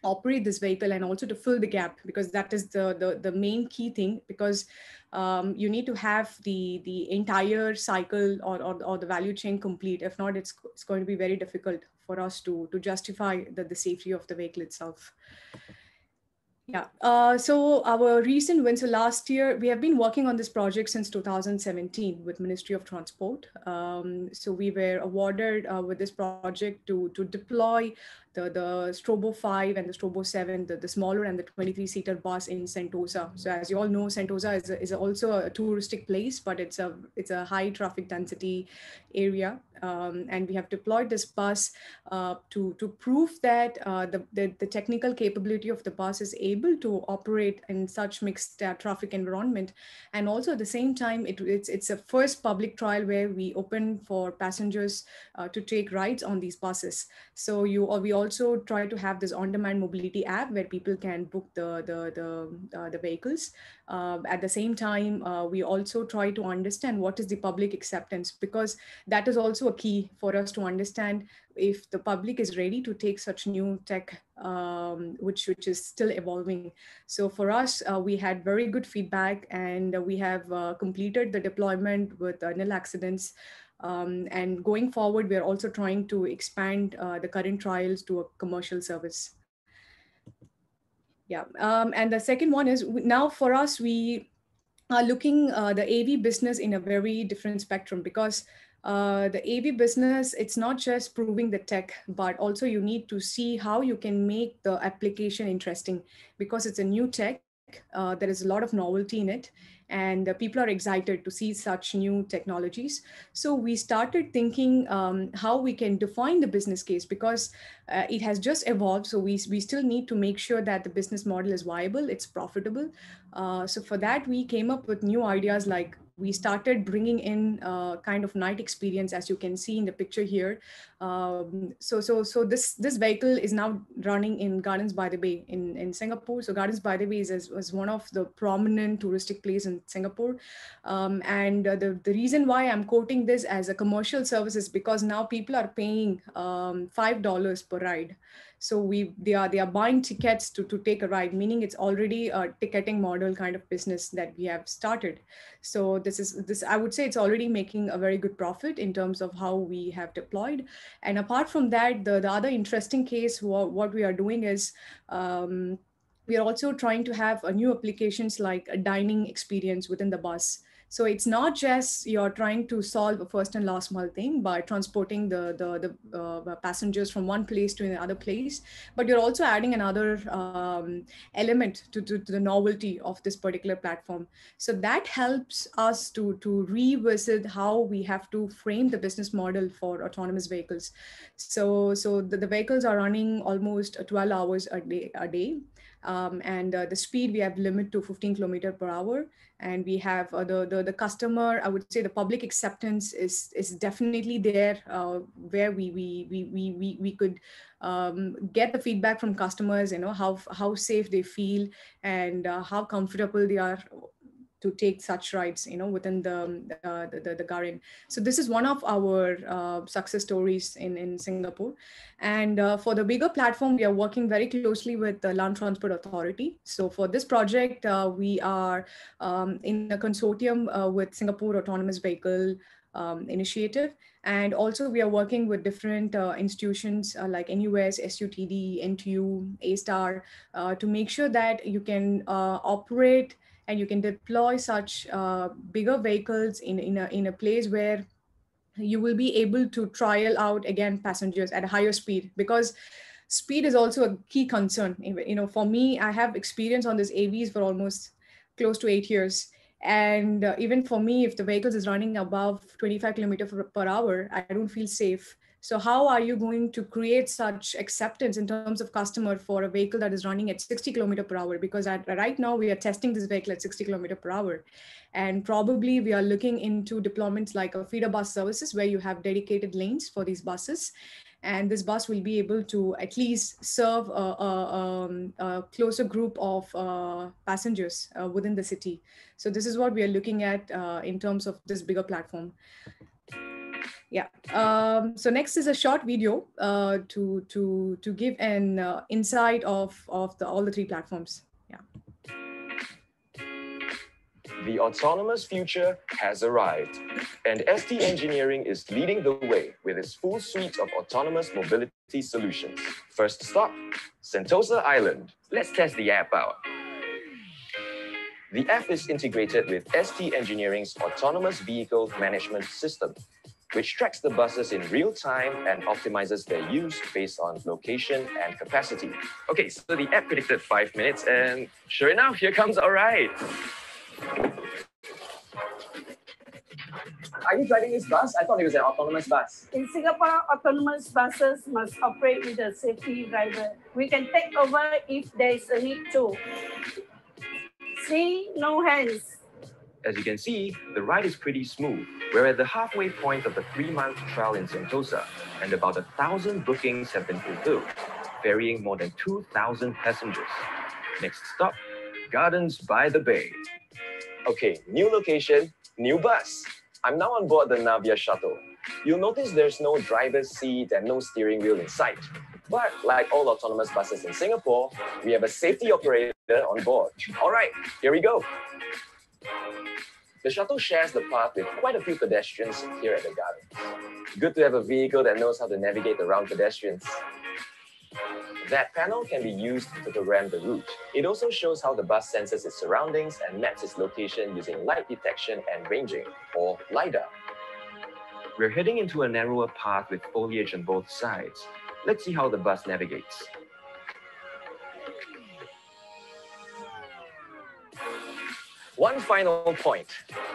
operate this vehicle and also to fill the gap because that is the the, the main key thing because um, you need to have the the entire cycle or, or, or, the value chain complete if not it's, it's going to be very difficult for us to to justify the, the safety of the vehicle itself yeah, uh, so our recent wins, so last year, we have been working on this project since 2017 with Ministry of Transport. Um, so we were awarded uh, with this project to, to deploy the, the Strobo 5 and the Strobo 7, the, the smaller and the 23-seater bus in Sentosa. So as you all know, Sentosa is, a, is also a touristic place, but it's a, it's a high traffic density area. Um, and we have deployed this bus uh, to, to prove that uh, the, the, the, technical capability of the bus is able to operate in such mixed uh, traffic environment. And also at the same time, it, it's, it's a first public trial where we open for passengers uh, to take rides on these buses. So you we also try to have this on-demand mobility app where people can book the the the, uh, the vehicles. Uh, at the same time, uh, we also try to understand what is the public acceptance because that is also a key for us to understand if the public is ready to take such new tech, um, which which is still evolving. So for us, uh, we had very good feedback, and we have uh, completed the deployment with nil accidents. Um, and going forward, we're also trying to expand uh, the current trials to a commercial service. Yeah, um, and the second one is now for us, we are looking uh, the AV business in a very different spectrum because uh, the AV business, it's not just proving the tech, but also you need to see how you can make the application interesting because it's a new tech. Uh, there is a lot of novelty in it and people are excited to see such new technologies. So we started thinking um, how we can define the business case because uh, it has just evolved. So we, we still need to make sure that the business model is viable, it's profitable. Uh, so for that, we came up with new ideas like we started bringing in uh, kind of night experience as you can see in the picture here. Um, so so so this this vehicle is now running in gardens by the bay in in singapore. So gardens by the bay is, is one of the prominent touristic place in singapore. Um, and uh, the, the reason why i'm quoting this as a commercial service is because now people are paying um, five dollars per ride so we they are they are buying tickets to, to take a ride, meaning it's already a ticketing model kind of business that we have started. So this is this I would say it's already making a very good profit in terms of how we have deployed. And apart from that, the, the other interesting case what, what we are doing is um, we are also trying to have a new applications like a dining experience within the bus. So it's not just you're trying to solve a first and last mile thing by transporting the the, the uh, passengers from one place to another place, but you're also adding another um, element to, to, to, the novelty of this particular platform. So that helps us to to revisit how we have to frame the business model for autonomous vehicles. So so the, the vehicles are running almost 12 hours a day a day. Um, and uh, the speed we have limit to 15 kilometer per hour. And we have uh, the, the the customer i would say the public acceptance is is definitely there uh, where we we we we we, we could um, get the feedback from customers you know how how safe they feel and uh, how comfortable they are to take such rides, you know, within the uh, the, the, the Garden. So this is one of our uh, success stories in, in Singapore. And uh, for the bigger platform, we are working very closely with the Land Transport Authority. So for this project, uh, we are um, in a consortium uh, with Singapore Autonomous Vehicle um, Initiative. And also we are working with different uh, institutions uh, like NUS, SUTD, NTU, A-STAR to make sure that you can operate and you can deploy such uh, bigger vehicles in, in, a, in a place where you will be able to trial out again passengers at a higher speed because speed is also a key concern. You know for me i have experience on this avs for almost close to eight years. And uh, even for me if the vehicles is running above 25 kilometer per hour i don't feel safe so how are you going to create such acceptance in terms of customer for a vehicle that is running at 60 kilometer per hour? Because at, right now we are testing this vehicle at 60 kilometer per hour. And probably we are looking into deployments like a feeder bus services where you have dedicated lanes for these buses. And this bus will be able to at least serve a, a, um, a closer group of uh, passengers uh, within the city. So this is what we are looking at uh, in terms of this bigger platform yeah. Um, so next is a short video uh, to to to give an uh, insight of of the all the three platforms. Yeah. The autonomous future has arrived and st engineering is leading the way with its full suite of autonomous mobility solutions. First stop sentosa island. Let's test the app out the app is integrated with ST Engineering's autonomous vehicle management system which tracks the buses in real time and optimizes their use based on location and capacity. Okay, so the app predicted five minutes, and sure enough, here comes our ride. Are you driving this bus? I thought it was an autonomous bus. In Singapore, autonomous buses must operate with a safety driver. We can take over if there is a need to. See, no hands. As you can see, the ride is pretty smooth. We're at the halfway point of the three-month trial in Sentosa, and about a thousand bookings have been fulfilled, ferrying more than 2,000 passengers. Next stop, Gardens by the Bay. Okay, new location, new bus. I'm now on board the Navya shuttle. You'll notice there's no driver's seat and no steering wheel in sight. But like all autonomous buses in Singapore, we have a safety operator on board. All right, here we go. The shuttle shares the path with quite a few pedestrians here at the garden. Good to have a vehicle that knows how to navigate around pedestrians. That panel can be used to program the route. It also shows how the bus senses its surroundings and maps its location using light detection and ranging, or LiDAR. We're heading into a narrower path with foliage on both sides. Let's see how the bus navigates. One final point.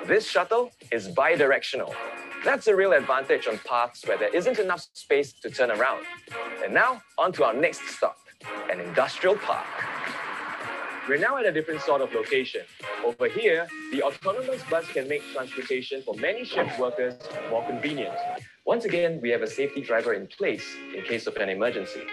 This shuttle is bi-directional. That's a real advantage on paths where there isn't enough space to turn around. And now, on to our next stop, an industrial park. We're now at a different sort of location. Over here, the autonomous bus can make transportation for many shift workers more convenient. Once again, we have a safety driver in place in case of an emergency.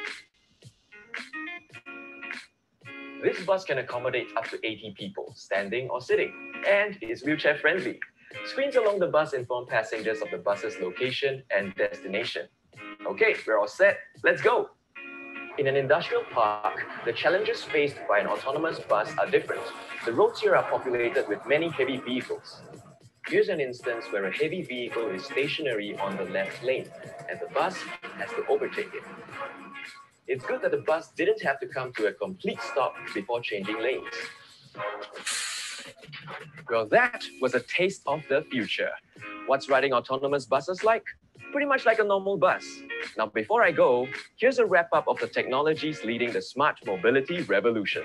This bus can accommodate up to 80 people, standing or sitting, and is wheelchair friendly. Screens along the bus inform passengers of the bus's location and destination. Okay, we're all set. Let's go. In an industrial park, the challenges faced by an autonomous bus are different. The roads here are populated with many heavy vehicles. Here's an instance where a heavy vehicle is stationary on the left lane, and the bus has to overtake it. It's good that the bus didn't have to come to a complete stop before changing lanes. Well, that was a taste of the future. What's riding autonomous buses like? Pretty much like a normal bus. Now, before I go, here's a wrap up of the technologies leading the smart mobility revolution.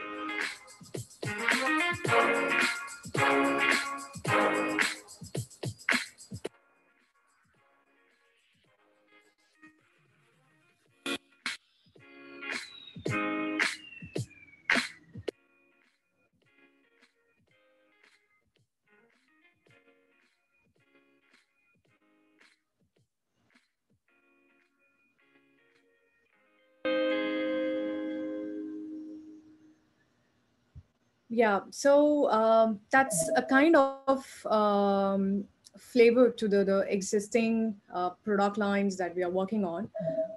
Yeah, so um, that's a kind of um, flavor to the, the existing uh, product lines that we are working on.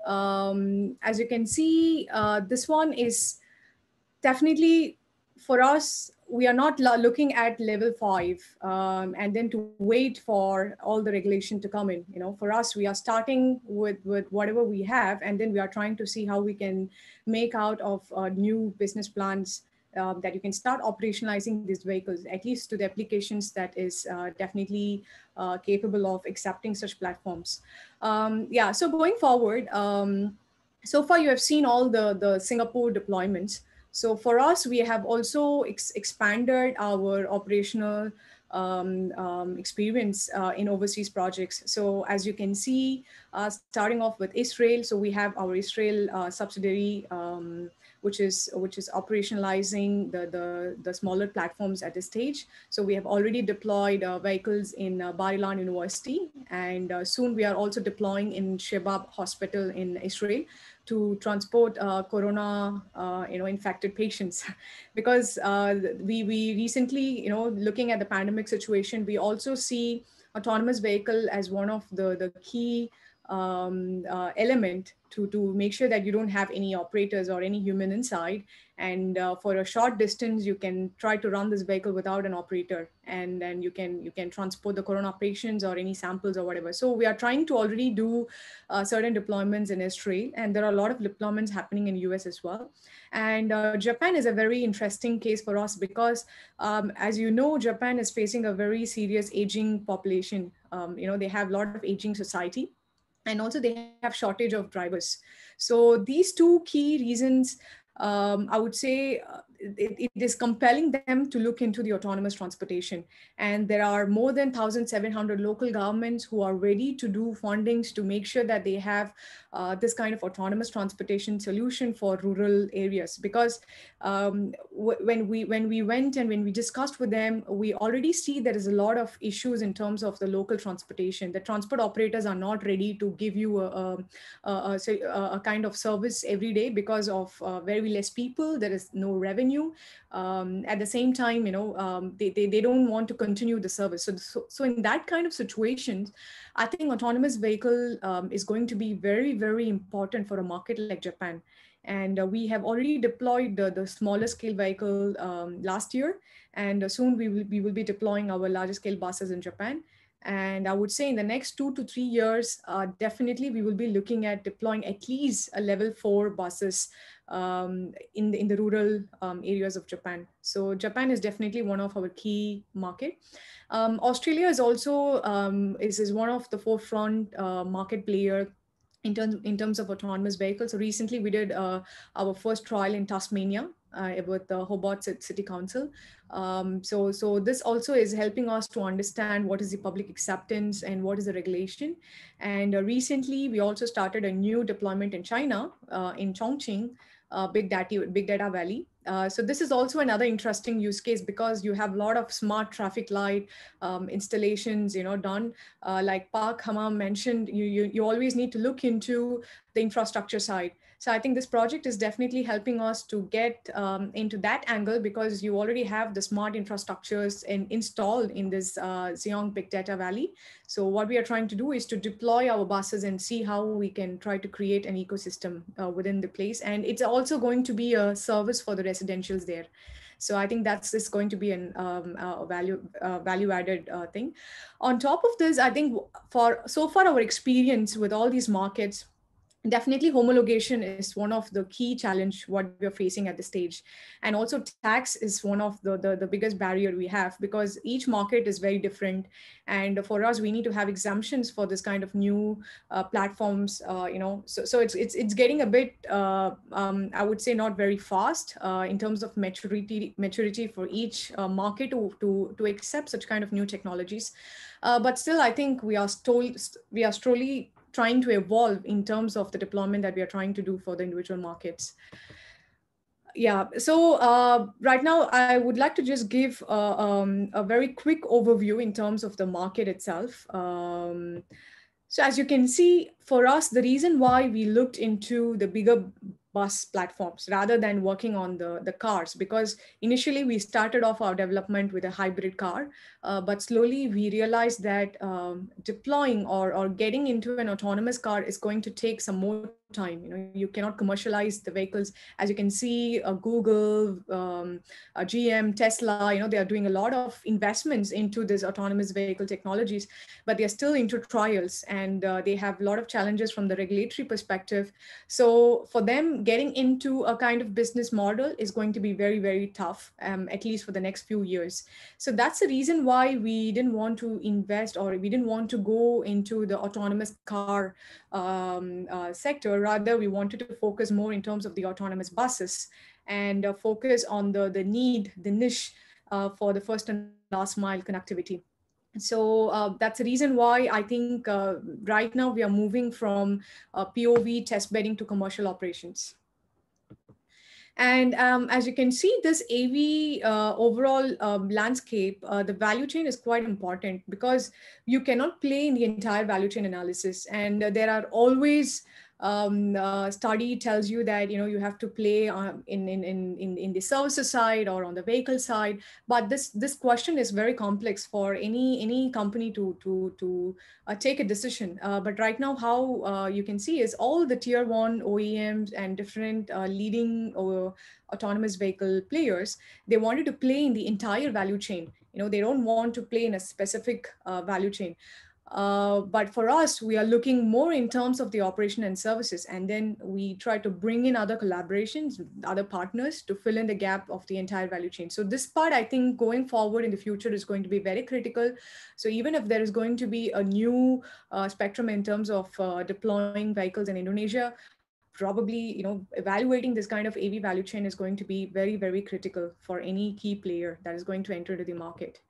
Um, as you can see, uh, this one is definitely for us, we are not looking at level five um, and then to wait for all the regulation to come in. You know, for us, we are starting with, with whatever we have, and then we are trying to see how we can make out of uh, new business plans um, that you can start operationalizing these vehicles, at least to the applications that is uh, definitely uh, capable of accepting such platforms. Um, yeah, so going forward, um, so far you have seen all the, the Singapore deployments. So for us, we have also ex expanded our operational um, um, experience uh, in overseas projects. So as you can see, uh, starting off with Israel, so we have our Israel uh, subsidiary um, which is which is operationalizing the the, the smaller platforms at this stage. So we have already deployed uh, vehicles in uh, Bar Ilan University, and uh, soon we are also deploying in Sheba Hospital in Israel to transport uh, corona uh, you know infected patients because uh, we we recently you know looking at the pandemic situation we also see autonomous vehicle as one of the the key um, uh, element to, to make sure that you don't have any operators or any human inside. And uh, for a short distance, you can try to run this vehicle without an operator and then you can you can transport the corona patients or any samples or whatever. So we are trying to already do uh, certain deployments in Israel and there are a lot of deployments happening in US as well. And uh, Japan is a very interesting case for us because um, as you know, Japan is facing a very serious aging population. Um, you know, they have a lot of aging society and also they have shortage of drivers. So these two key reasons, um, I would say uh, it, it is compelling them to look into the autonomous transportation. And there are more than 1,700 local governments who are ready to do fundings to make sure that they have uh, this kind of autonomous transportation solution for rural areas. Because um, when we when we went and when we discussed with them, we already see there is a lot of issues in terms of the local transportation. The transport operators are not ready to give you a, a, a, a kind of service every day because of uh, very less people. There is no revenue revenue. Um, at the same time, you know, um, they, they, they don't want to continue the service. So, so, so in that kind of situations, I think autonomous vehicle um, is going to be very, very important for a market like Japan. And uh, we have already deployed the, the smaller scale vehicle um, last year. And uh, soon we will, we will be deploying our larger scale buses in Japan. And I would say in the next two to three years, uh, definitely we will be looking at deploying at least a level four buses um, in, the, in the rural um, areas of Japan. So Japan is definitely one of our key market. Um, Australia is also um, is, is one of the forefront uh, market player in terms in terms of autonomous vehicles. So recently we did uh, our first trial in Tasmania, uh, with the Hobart City Council. Um, so, so this also is helping us to understand what is the public acceptance and what is the regulation. And uh, recently, we also started a new deployment in China, uh, in Chongqing, uh, Big Data Big Data Valley. Uh, so this is also another interesting use case because you have a lot of smart traffic light um, installations, you know, done. Uh, like Pak Hammam mentioned, you, you you always need to look into the infrastructure side. So I think this project is definitely helping us to get um, into that angle because you already have the smart infrastructures in, installed in this uh, Xeong Big Data Valley. So what we are trying to do is to deploy our buses and see how we can try to create an ecosystem uh, within the place. And it's also going to be a service for the residentials there. So I think that's is going to be an um, a value uh, value added uh, thing. On top of this, I think for so far our experience with all these markets, definitely homologation is one of the key challenge what we're facing at the stage. And also tax is one of the, the, the biggest barrier we have because each market is very different. And for us we need to have exemptions for this kind of new uh, platforms uh, you know so, so it's, it's it's getting a bit uh, um, i would say not very fast uh, in terms of maturity maturity for each uh, market to, to to accept such kind of new technologies. Uh, but still i think we are still we are slowly trying to evolve in terms of the deployment that we are trying to do for the individual markets. Yeah, so uh, right now I would like to just give uh, um, a very quick overview in terms of the market itself. Um, so as you can see, for us, the reason why we looked into the bigger bus platforms rather than working on the, the cars. Because initially we started off our development with a hybrid car uh, but slowly we realized that um, deploying or, or getting into an autonomous car is going to take some more time you know you cannot commercialize the vehicles. As you can see uh, google um, uh, gm tesla you know they are doing a lot of investments into this autonomous vehicle technologies but they're still into trials and uh, they have a lot of challenges from the regulatory perspective. So for them getting into a kind of business model is going to be very very tough um, at least for the next few years. So that's the reason why we didn't want to invest or we didn't want to go into the autonomous car um, uh, Rather, we wanted to focus more in terms of the autonomous buses and uh, focus on the, the need, the niche uh, for the first and last mile connectivity. So uh, that's the reason why I think uh, right now we are moving from uh, POV test bedding to commercial operations. And um, as you can see, this AV uh, overall um, landscape, uh, the value chain is quite important because you cannot play in the entire value chain analysis. And uh, there are always um, uh, study tells you that you know you have to play um, in, in in in the services side or on the vehicle side. But this this question is very complex for any any company to to to uh, take a decision. Uh, but right now how uh, you can see is all the tier one OEMs and different uh, leading uh, autonomous vehicle players they wanted to play in the entire value chain. You know they don't want to play in a specific value chain uh, but for us, we are looking more in terms of the operation and services. And then we try to bring in other collaborations, other partners to fill in the gap of the entire value chain. So this part, I think going forward in the future is going to be very critical. So even if there is going to be a new uh, spectrum in terms of uh, deploying vehicles in Indonesia, probably you know evaluating this kind of AV value chain is going to be very, very critical for any key player that is going to enter into the market.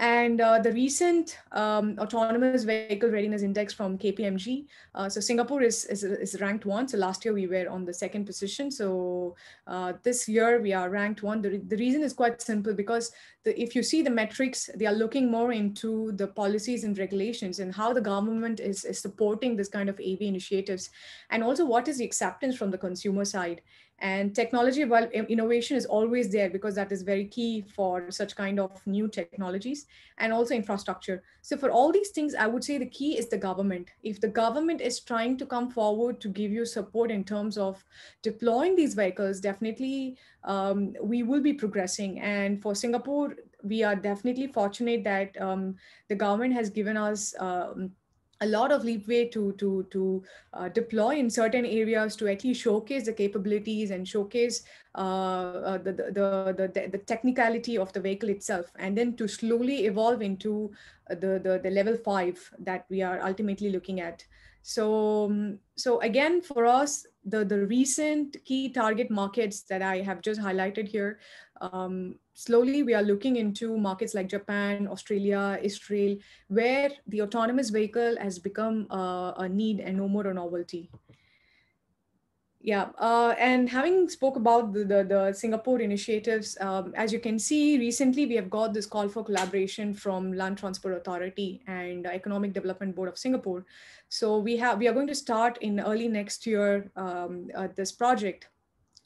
And uh, the recent um, autonomous vehicle readiness index from KPMG. Uh, so Singapore is, is, is, ranked one. So last year we were on the second position. So uh, this year we are ranked one. The, the reason is quite simple because the, if you see the metrics, they are looking more into the policies and regulations and how the government is, is supporting this kind of AV initiatives. And also what is the acceptance from the consumer side. And technology while innovation is always there because that is very key for such kind of new technologies and also infrastructure. So for all these things, I would say the key is the government. If the government is trying to come forward to give you support in terms of deploying these vehicles, definitely um, we will be progressing. And for Singapore, we are definitely fortunate that um, the government has given us um, a lot of leeway to to to uh, deploy in certain areas to at least showcase the capabilities and showcase uh, uh, the, the, the, the, technicality of the vehicle itself and then to slowly evolve into the, the, the level five that we are ultimately looking at. So, um, so again, for us, the, the recent key target markets that I have just highlighted here, um, slowly we are looking into markets like Japan, Australia, Israel, where the autonomous vehicle has become uh, a need and no more a novelty. Yeah, uh, and having spoke about the, the, the Singapore initiatives, um, as you can see, recently we have got this call for collaboration from Land Transport Authority and Economic Development Board of Singapore. So we have we are going to start in early next year um, uh, this project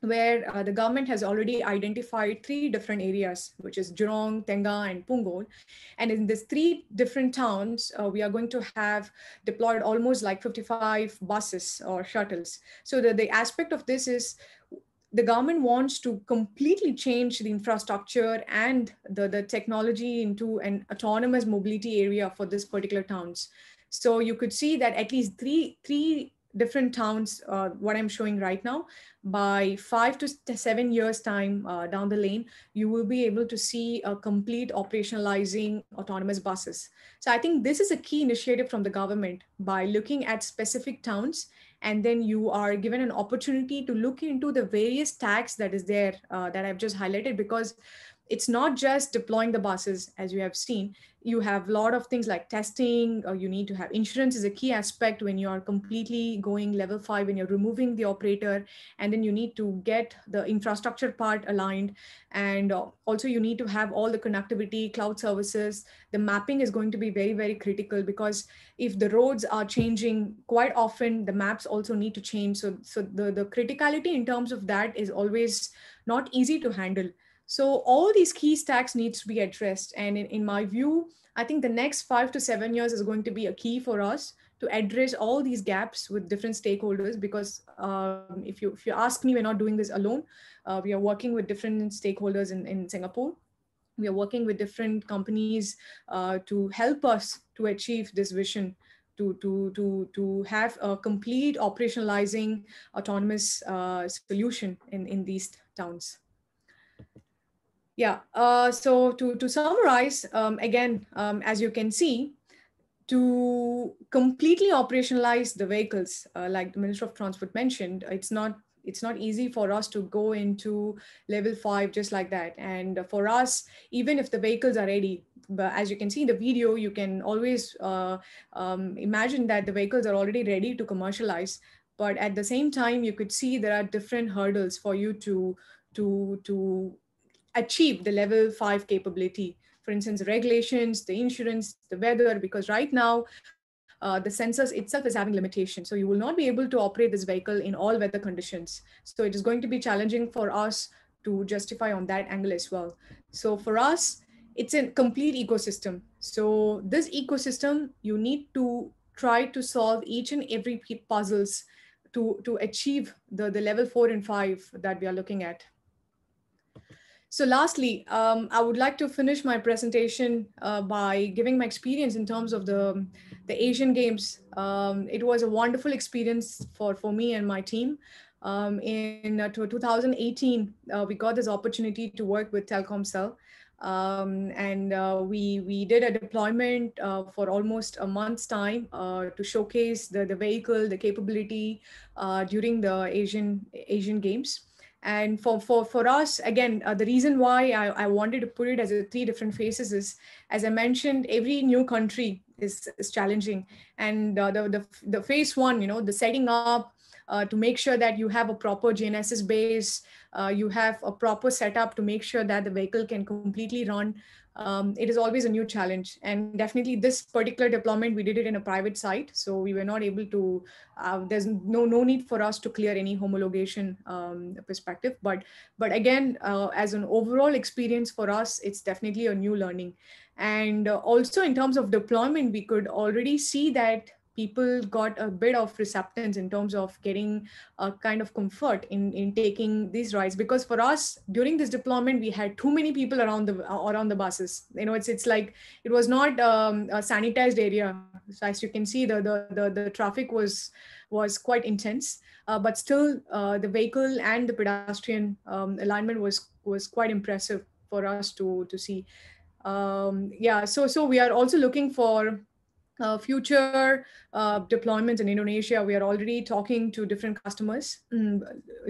where uh, the government has already identified three different areas, which is Jurong, Tengah, and Punggol. And in these three different towns, uh, we are going to have deployed almost like 55 buses or shuttles. So the, the aspect of this is the government wants to completely change the infrastructure and the, the technology into an autonomous mobility area for this particular towns. So you could see that at least three, three different towns, uh, what I'm showing right now, by five to seven years time uh, down the lane, you will be able to see a complete operationalizing autonomous buses. So I think this is a key initiative from the government by looking at specific towns and then you are given an opportunity to look into the various tags that is there uh, that I've just highlighted because it's not just deploying the buses as you have seen. You have a lot of things like testing or you need to have insurance is a key aspect when you are completely going level five when you're removing the operator and then you need to get the infrastructure part aligned. And uh, also you need to have all the connectivity cloud services. The mapping is going to be very very critical because if the roads are changing quite often the maps also need to change. So so the the criticality in terms of that is always not easy to handle so all these key stacks needs to be addressed. And in, in my view, I think the next five to seven years is going to be a key for us to address all these gaps with different stakeholders because um, if you if you ask me we're not doing this alone. Uh, we are working with different stakeholders in, in singapore. We are working with different companies uh, to help us to achieve this vision to to to to have a complete operationalizing autonomous uh, solution in in these towns yeah, uh, so to, to summarize, um, again, um, as you can see, to completely operationalize the vehicles, uh, like the Minister of Transport mentioned, it's not it's not easy for us to go into level five just like that. And for us, even if the vehicles are ready, but as you can see in the video, you can always uh, um, imagine that the vehicles are already ready to commercialize. But at the same time, you could see there are different hurdles for you to to to achieve the level five capability. For instance, regulations, the insurance, the weather, because right now uh, the sensors itself is having limitations. So you will not be able to operate this vehicle in all weather conditions. So it is going to be challenging for us to justify on that angle as well. So for us, it's a complete ecosystem. So this ecosystem, you need to try to solve each and every puzzles to, to achieve the, the level four and five that we are looking at. So lastly, um, I would like to finish my presentation uh, by giving my experience in terms of the, the Asian Games. Um, it was a wonderful experience for, for me and my team. Um, in uh, 2018, uh, we got this opportunity to work with Telkomsel. Um, and uh, we we did a deployment uh, for almost a month's time uh, to showcase the, the vehicle, the capability uh, during the Asian Asian Games. And for, for, for us, again, uh, the reason why I, I wanted to put it as a three different phases is, as I mentioned, every new country is, is challenging. And uh, the, the, the phase one, you know, the setting up uh, to make sure that you have a proper GNSS base, uh, you have a proper setup to make sure that the vehicle can completely run um, it is always a new challenge. And definitely this particular deployment, we did it in a private site. So we were not able to, uh, there's no, no need for us to clear any homologation um, perspective. But, but again, uh, as an overall experience for us, it's definitely a new learning. And uh, also in terms of deployment, we could already see that people got a bit of receptance in terms of getting a kind of comfort in, in taking these rides. Because for us during this deployment we had too many people around the around the buses. You know it's it's like it was not um, a sanitized area. So as you can see the the the, the traffic was was quite intense. Uh, but still uh, the vehicle and the pedestrian um, alignment was was quite impressive for us to to see. Um, yeah so so we are also looking for uh, future uh, deployments in Indonesia, we are already talking to different customers. Mm,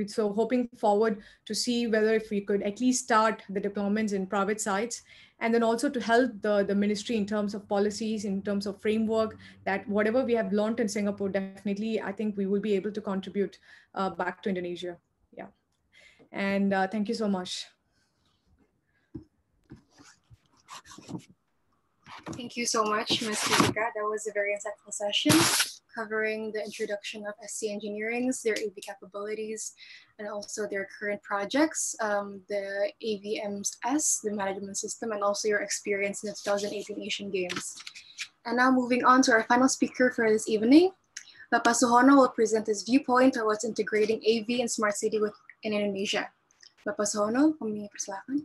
so hoping forward to see whether if we could at least start the deployments in private sites and then also to help the, the ministry in terms of policies, in terms of framework, that whatever we have learned in Singapore, definitely, I think we will be able to contribute uh, back to Indonesia. Yeah. And uh, thank you so much. Thank you so much, Ms. Krithika. That was a very insightful session covering the introduction of ST Engineering's, their AV capabilities, and also their current projects, um, the AVMS, the management system, and also your experience in the 2018 Asian Games. And now moving on to our final speaker for this evening, Bapak Suhono will present his viewpoint on what's integrating AV and smart city in Indonesia. Bapak Suhono, kami persilakan.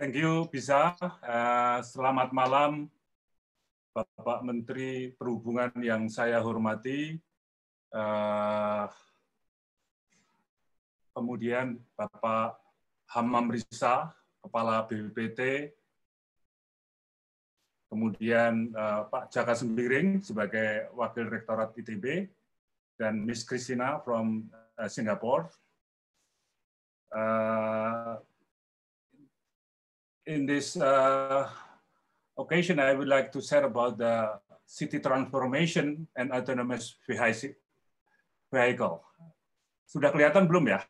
Thank you, Bisa. Uh, selamat malam, Bapak Menteri Perhubungan yang saya hormati. Uh, kemudian Bapak Hamam Risa, Kepala BPPT, kemudian uh, Pak Jaka Sembiring sebagai Wakil Rektorat ITB, dan Miss Christina from uh, Singapore. Uh, in this uh, occasion, I would like to share about the city transformation and autonomous vehicle. Sudah kelihatan belum ya?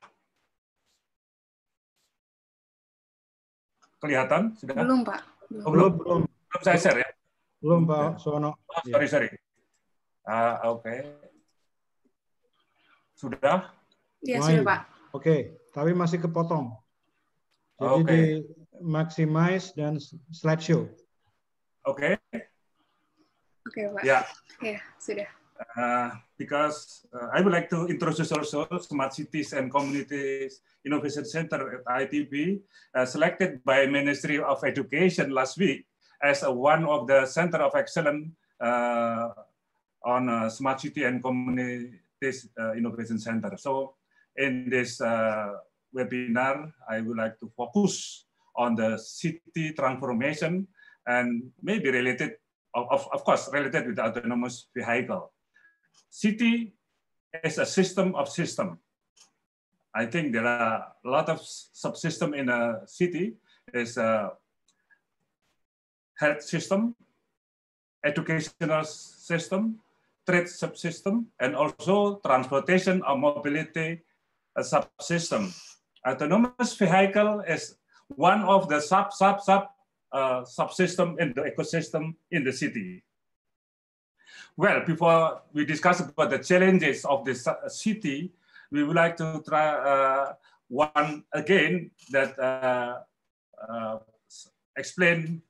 Kelihatan? Sudah? Belum, Pak. Belum. Oh, belum. belum. Belum saya share ya? Belum, Pak Sono. Oh, sorry, sorry. Uh, Oke. Okay. Sudah? Iya, sudah, Pak. Oke, okay. tapi masih kepotong. Jadi okay. di maximize dan slideshow. Oke. Okay. Oke, okay, Pak. Ya. Ya, sudah. Uh, because uh, I would like to introduce also Smart Cities and Communities Innovation Center at ITB, uh, selected by Ministry of Education last week as a, one of the Center of Excellence uh, on uh, Smart City and Communities uh, Innovation Center. So in this webinar, I would like to focus on the city transformation and maybe related, of, of course, related with autonomous vehicle. City is a system of system. I think there are a lot of subsystem in a city. Is a health system, educational system, trade subsystem, and also transportation or mobility subsystem. Autonomous vehicle is one of the sub sub sub uh, subsystem in the ecosystem in the city. Well, before we discuss about the challenges of the city, we would like to try uh, one again that uh, uh, explained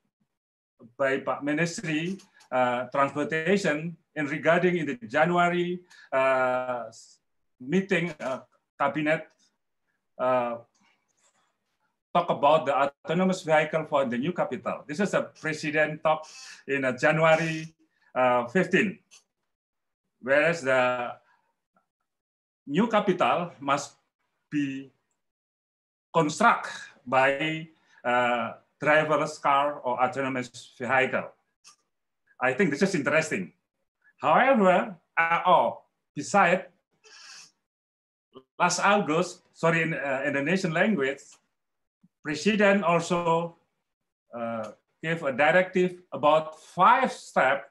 by Pak Ministry uh, Transportation in regarding in the January uh, meeting cabinet talk about the autonomous vehicle for the new capital. This is a president talk in uh, January uh, 15. Whereas the new capital must be constructed by uh, driverless car or autonomous vehicle. I think this is interesting. However, uh, oh, beside last August, sorry, in uh, Indonesian language, President also uh, gave a directive about five steps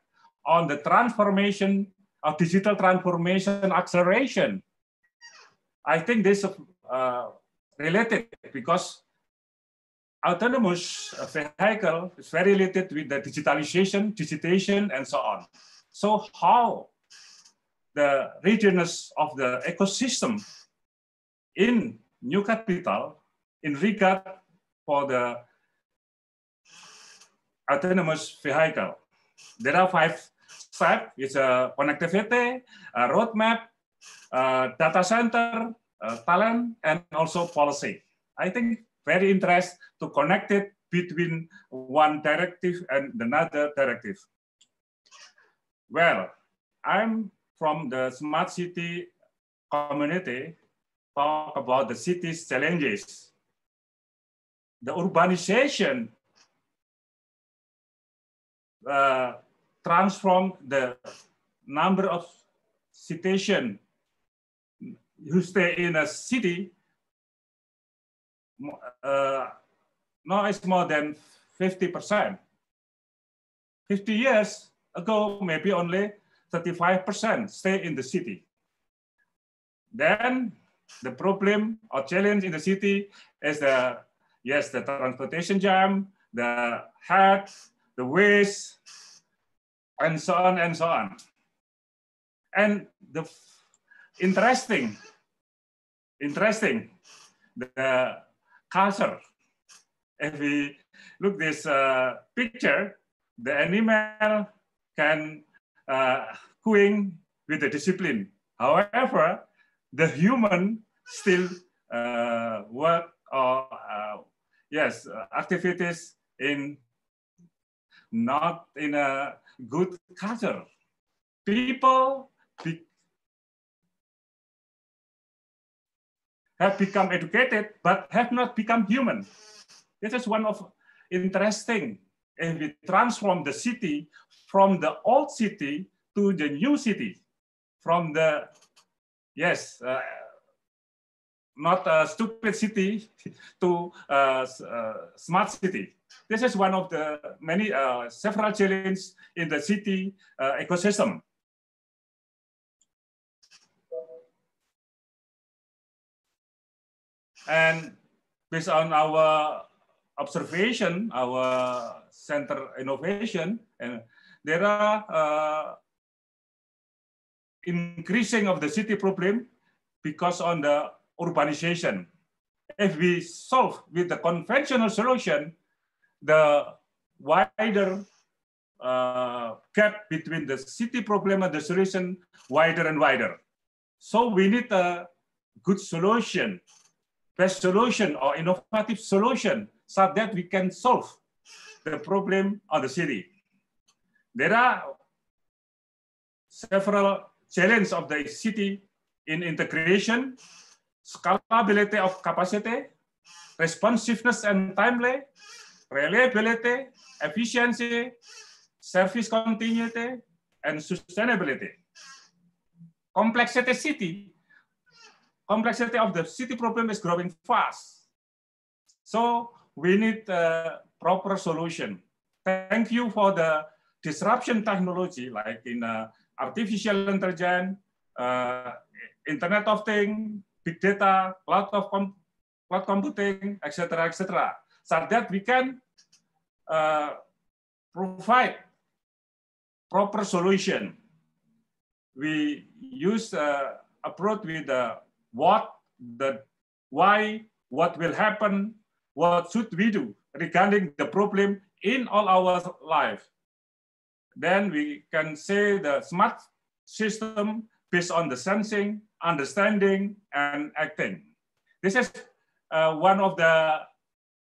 on the transformation of digital transformation acceleration. I think this is uh, related because autonomous vehicle is very related with the digitalization, digitization, and so on. So how the readiness of the ecosystem in new capital in regard for the autonomous vehicle. There are five steps. It's a connectivity, a roadmap, a data center, talent, and also policy. I think very interest to connect it between one directive and another directive. Well, I'm from the smart city community, talk about the city's challenges the urbanization uh, transform the number of citizen who stay in a city uh, now it's more than 50%. 50 years ago, maybe only 35% stay in the city. Then the problem or challenge in the city is the, yes, the transportation jam, the health, the waste, and so on and so on. And the interesting, interesting, the culture. If we look this uh, picture, the animal can uh, cooing with the discipline. However, the human still uh, work or uh, yes activities in not in a good culture. People be, have become educated but have not become human. This is one of interesting. If we transform the city from the old city to the new city, from the yes, uh, not a stupid city to a, a smart city. This is one of the many uh, several challenges in the city uh, ecosystem. And based on our observation, our center innovation, and there are uh, increasing of the city problem because on the urbanization. If we solve with the conventional solution, the wider uh, gap between the city problem and the solution wider and wider. So we need a good solution best solution or innovative solution so that we can solve the problem of the city. There are several challenges of the city in integration, scalability of capacity, responsiveness and timely, reliability, efficiency, service continuity, and sustainability. Complexity city complexity of the city problem is growing fast. So we need a proper solution. Thank you for the disruption technology like in uh, artificial intelligence, uh, Internet of Things, big data, cloud of com cloud computing, etc., etc., so that we can uh, provide proper solution. We use uh, approach with the what, the why, what will happen, what should we do regarding the problem in all our life. Then we can say the smart system based on the sensing, understanding, and acting. This is uh, one of the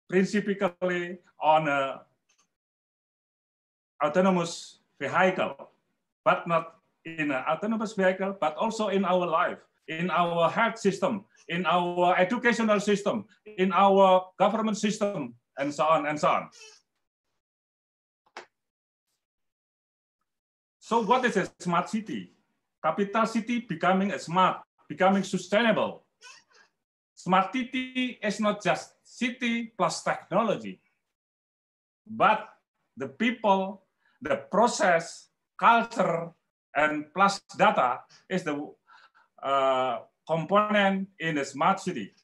principally on a autonomous vehicle, but not in an autonomous vehicle, but also in our life in our health system, in our educational system, in our government system, and so on and so on. So what is a smart city? Capital city becoming a smart, becoming sustainable. Smart city is not just city plus technology, but the people, the process, culture, and plus data is the uh, component in a smart city.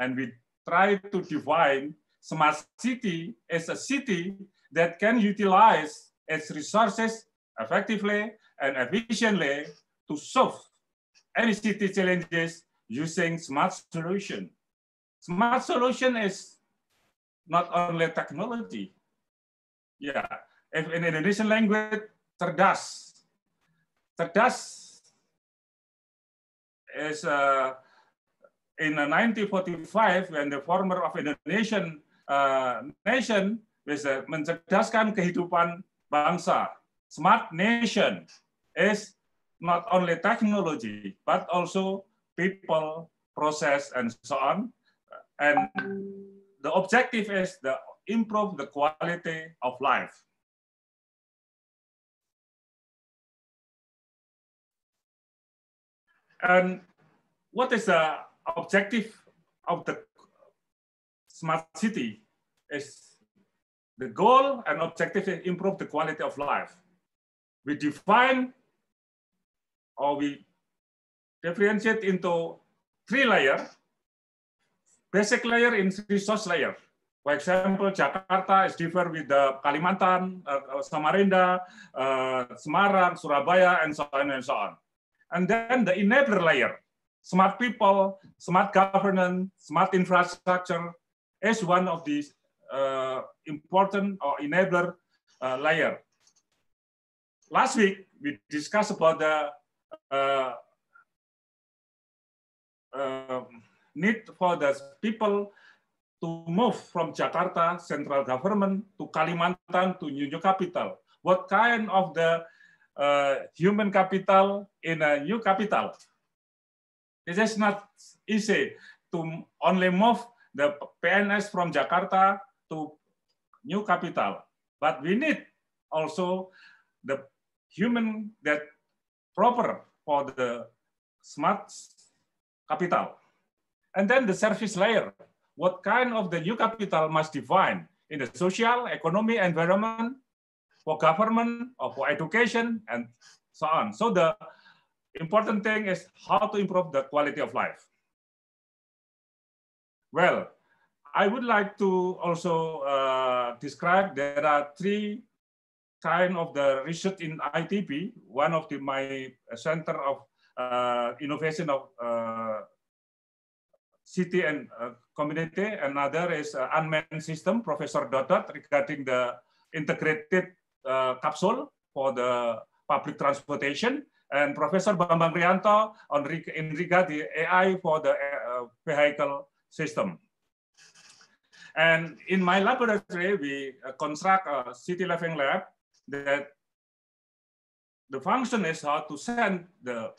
And we try to define smart city as a city that can utilize its resources effectively and efficiently to solve city challenges using smart solution. Smart solution is not only technology. Yeah, if in Indonesian language, cerdas. Cerdas is uh, in 1945 when the former of Indonesian uh, nation bisa mencerdaskan kehidupan bangsa. Smart nation is not only technology, but also people, process, and so on. And the objective is to improve the quality of life. And what is the objective of the smart city is the goal and objective is improve the quality of life. We define or we differentiate into three layer, basic layer in resource layer. For example, Jakarta is different with the Kalimantan, uh, Samarinda, uh, Semarang, Surabaya, and so on and so on. And then the enabler layer, smart people, smart governance, smart infrastructure is one of these uh, important or enabler uh, layer. Last week, we discussed about the uh, uh, need for the people to move from Jakarta central government to Kalimantan to new capital. What kind of the uh, human capital in a new capital? It is not easy to only move the PNS from Jakarta to new capital, but we need also the human that proper for the smart capital. And then the service layer, what kind of the new capital must define in the social, economy, environment, for government, or for education, and so on. So the important thing is how to improve the quality of life. Well, I would like to also uh, describe there are three kind of the research in ITB, one of the, my center of uh, innovation of uh, city and uh, community. Another is uh, unmanned system, Professor Dodot, regarding the integrated uh, capsule for the public transportation. And Professor Bambang Rianto on in regard the AI for the uh, vehicle system. And in my laboratory, we construct a city living lab that the function is how to send the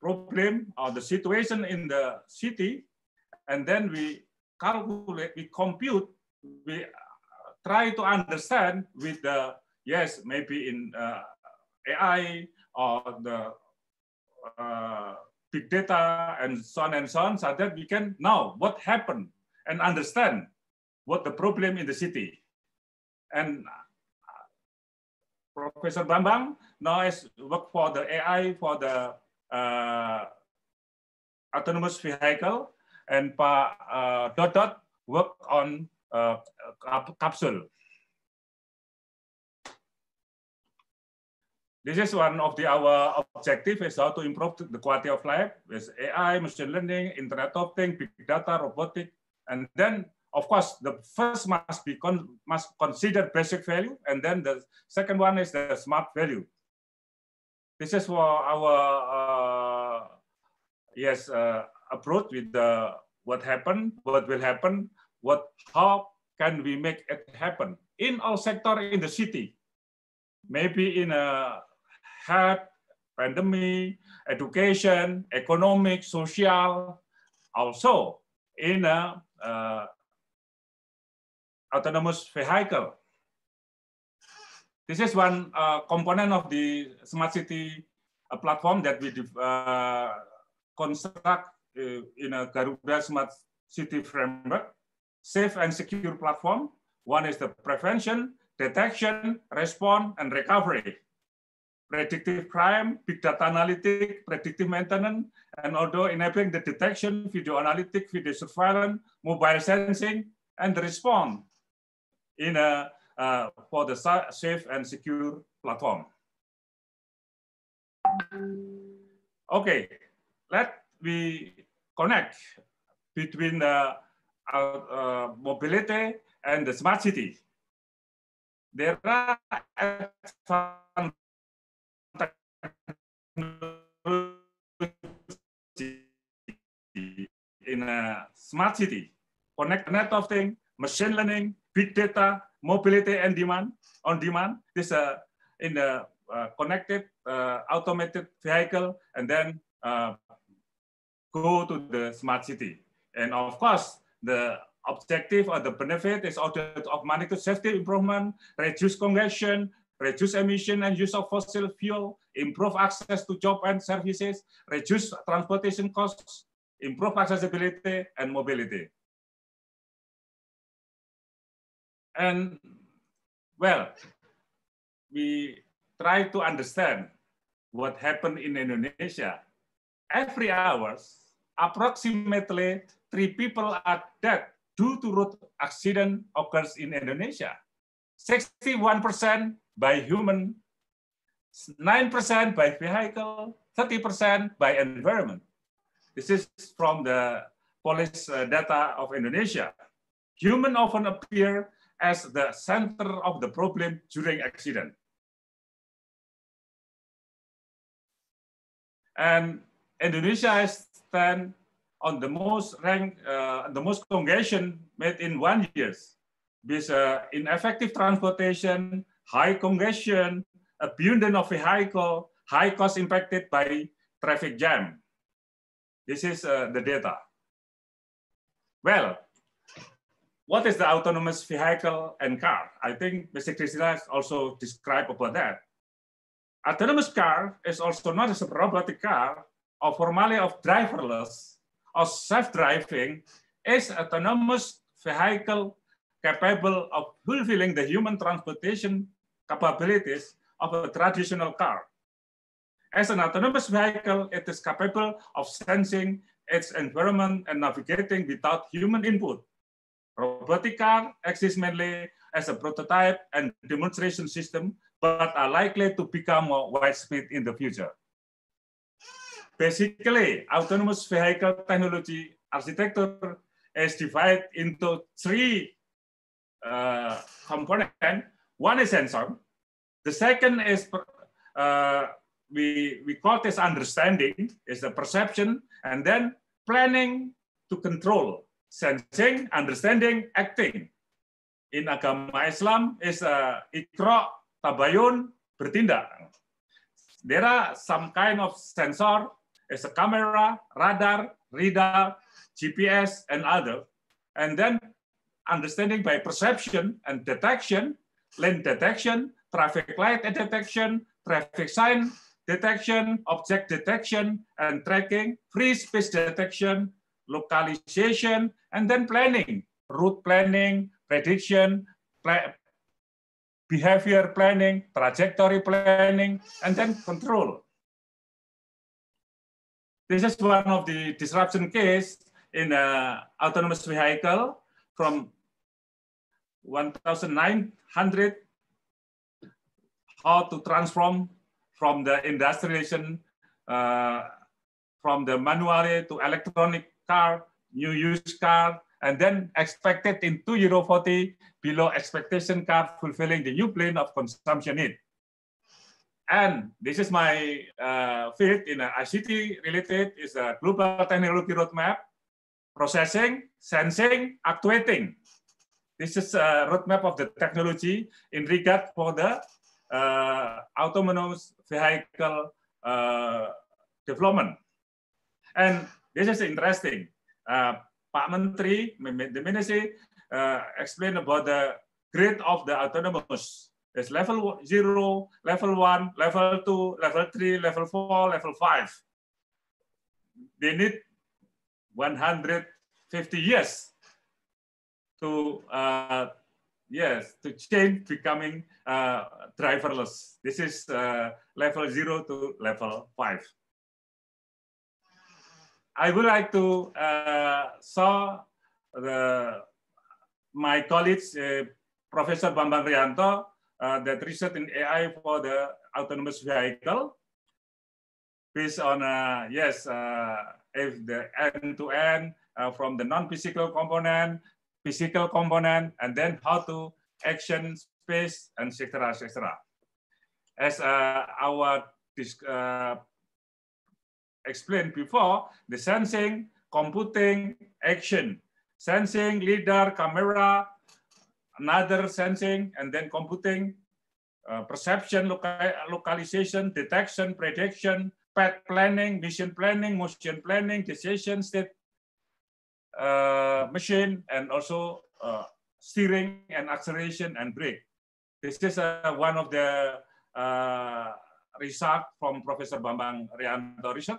problem or the situation in the city, and then we calculate, we compute, we try to understand with the, yes, maybe in uh, AI or the uh, big data and so on and so on, so that we can know what happened and understand what the problem in the city. And Professor Bambang now has worked for the AI for the uh, autonomous vehicle, and Pa uh, Dot Dot work on uh, capsule. This is one of the our objective is how to improve the quality of life with AI, machine learning, Internet of Things, big data, robotic, and then of course, the first must be con must consider basic value, and then the second one is the smart value. This is for our uh, yes uh, approach with the what happened, what will happen, what how can we make it happen in all sector in the city, maybe in a health, pandemic, education, economic, social, also in a uh, autonomous vehicle. This is one uh, component of the smart city uh, platform that we uh, construct uh, in a Garuda Smart City framework. Safe and secure platform. One is the prevention, detection, response, and recovery. Predictive crime, big data analytics, predictive maintenance, and although enabling the detection, video analytics, video surveillance, mobile sensing, and the response in a, uh, for the safe and secure platform. Okay, let me connect between the uh, uh, mobility and the smart city. There are in a smart city, connect net of things, machine learning, big data, mobility and demand on demand. This uh, in the uh, connected uh, automated vehicle, and then uh, go to the smart city. And of course, the objective or the benefit is also of magnitude safety improvement, reduce congestion, reduce emission and use of fossil fuel, improve access to job and services, reduce transportation costs, improve accessibility and mobility. And well, we try to understand what happened in Indonesia. Every hours, approximately three people are dead due to road accident occurs in Indonesia. 61% by human, 9% by vehicle, 30% by environment. This is from the police uh, data of Indonesia. Human often appear as the center of the problem during accident. And Indonesia has stand on the most rank, uh, the most congestion made in one years with uh, ineffective transportation, high congestion, abundance of vehicle, high cost impacted by traffic jam. This is uh, the data. Well, what is the autonomous vehicle and car? I think Mr. Kristina has also described about that. Autonomous car is also not just a robotic car or formally of driverless or self-driving is autonomous vehicle capable of fulfilling the human transportation capabilities of a traditional car. As an autonomous vehicle, it is capable of sensing its environment and navigating without human input. Robotic car exists mainly as a prototype and demonstration system, but are likely to become more widespread in the future. Basically, autonomous vehicle technology architecture is divided into three uh, components. One is sensor. The second is uh, we we call this understanding is the perception, and then planning to control, sensing, understanding, acting. In agama Islam is uh, ikro, tabayun, bertindak. There are some kind of sensor as a camera, radar, radar, GPS, and other. And then understanding by perception and detection, lane detection, traffic light detection, traffic sign detection, object detection and tracking, free space detection, localization, and then planning, route planning, prediction, behavior planning, trajectory planning, and then control. This is one of the disruption case in a autonomous vehicle from 1900 how to transform from the industrialization uh, from the manual to electronic car, new used car, and then expected in 2 euro 40 below expectation car fulfilling the new plane of consumption need. And this is my uh, field in ICT related is a global technology roadmap, processing, sensing, actuating. This is a roadmap of the technology in regard for the uh, autonomous vehicle uh, development. And this is interesting. Uh, Pak Menteri, the Ministry, uh, explained about the grade of the autonomous there's level zero, level one, level two, level three, level four, level five. They need 150 years to uh, yes to change becoming uh, driverless. This is uh, level zero to level five. I would like to uh, show the my colleagues, uh, Professor Bambang Rianto, uh, that research in AI for the autonomous vehicle based on, uh, yes, uh, if the end-to-end uh, from the non-physical component, physical component, and then how to action space, and etc., etc. As uh, our uh, explained before, the sensing, computing, action, sensing, lidar, camera, another sensing, and then computing, uh, perception, loca localization, detection, prediction, path planning, mission planning, motion planning, decision state uh, machine, and also uh, steering and acceleration and brake. This is uh, one of the uh, research from Professor Bambang Riyanto research.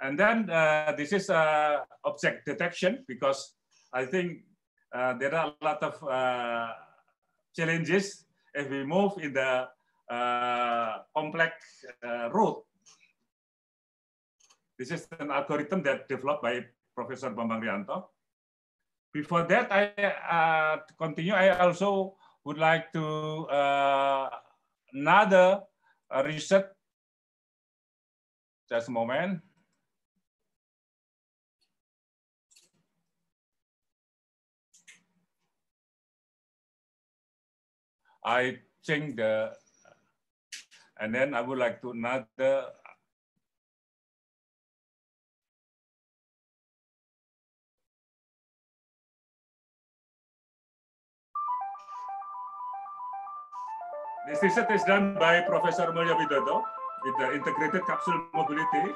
And then uh, this is uh, object detection because I think uh, there are a lot of uh, challenges if we move in the uh, complex uh, route. This is an algorithm that developed by Professor Bambang Rianto. Before that, I continue. I also would like to another research. Just a moment. I think the, and then I would like to another This research is done by Professor Mulya Widodo with the integrated capsule mobility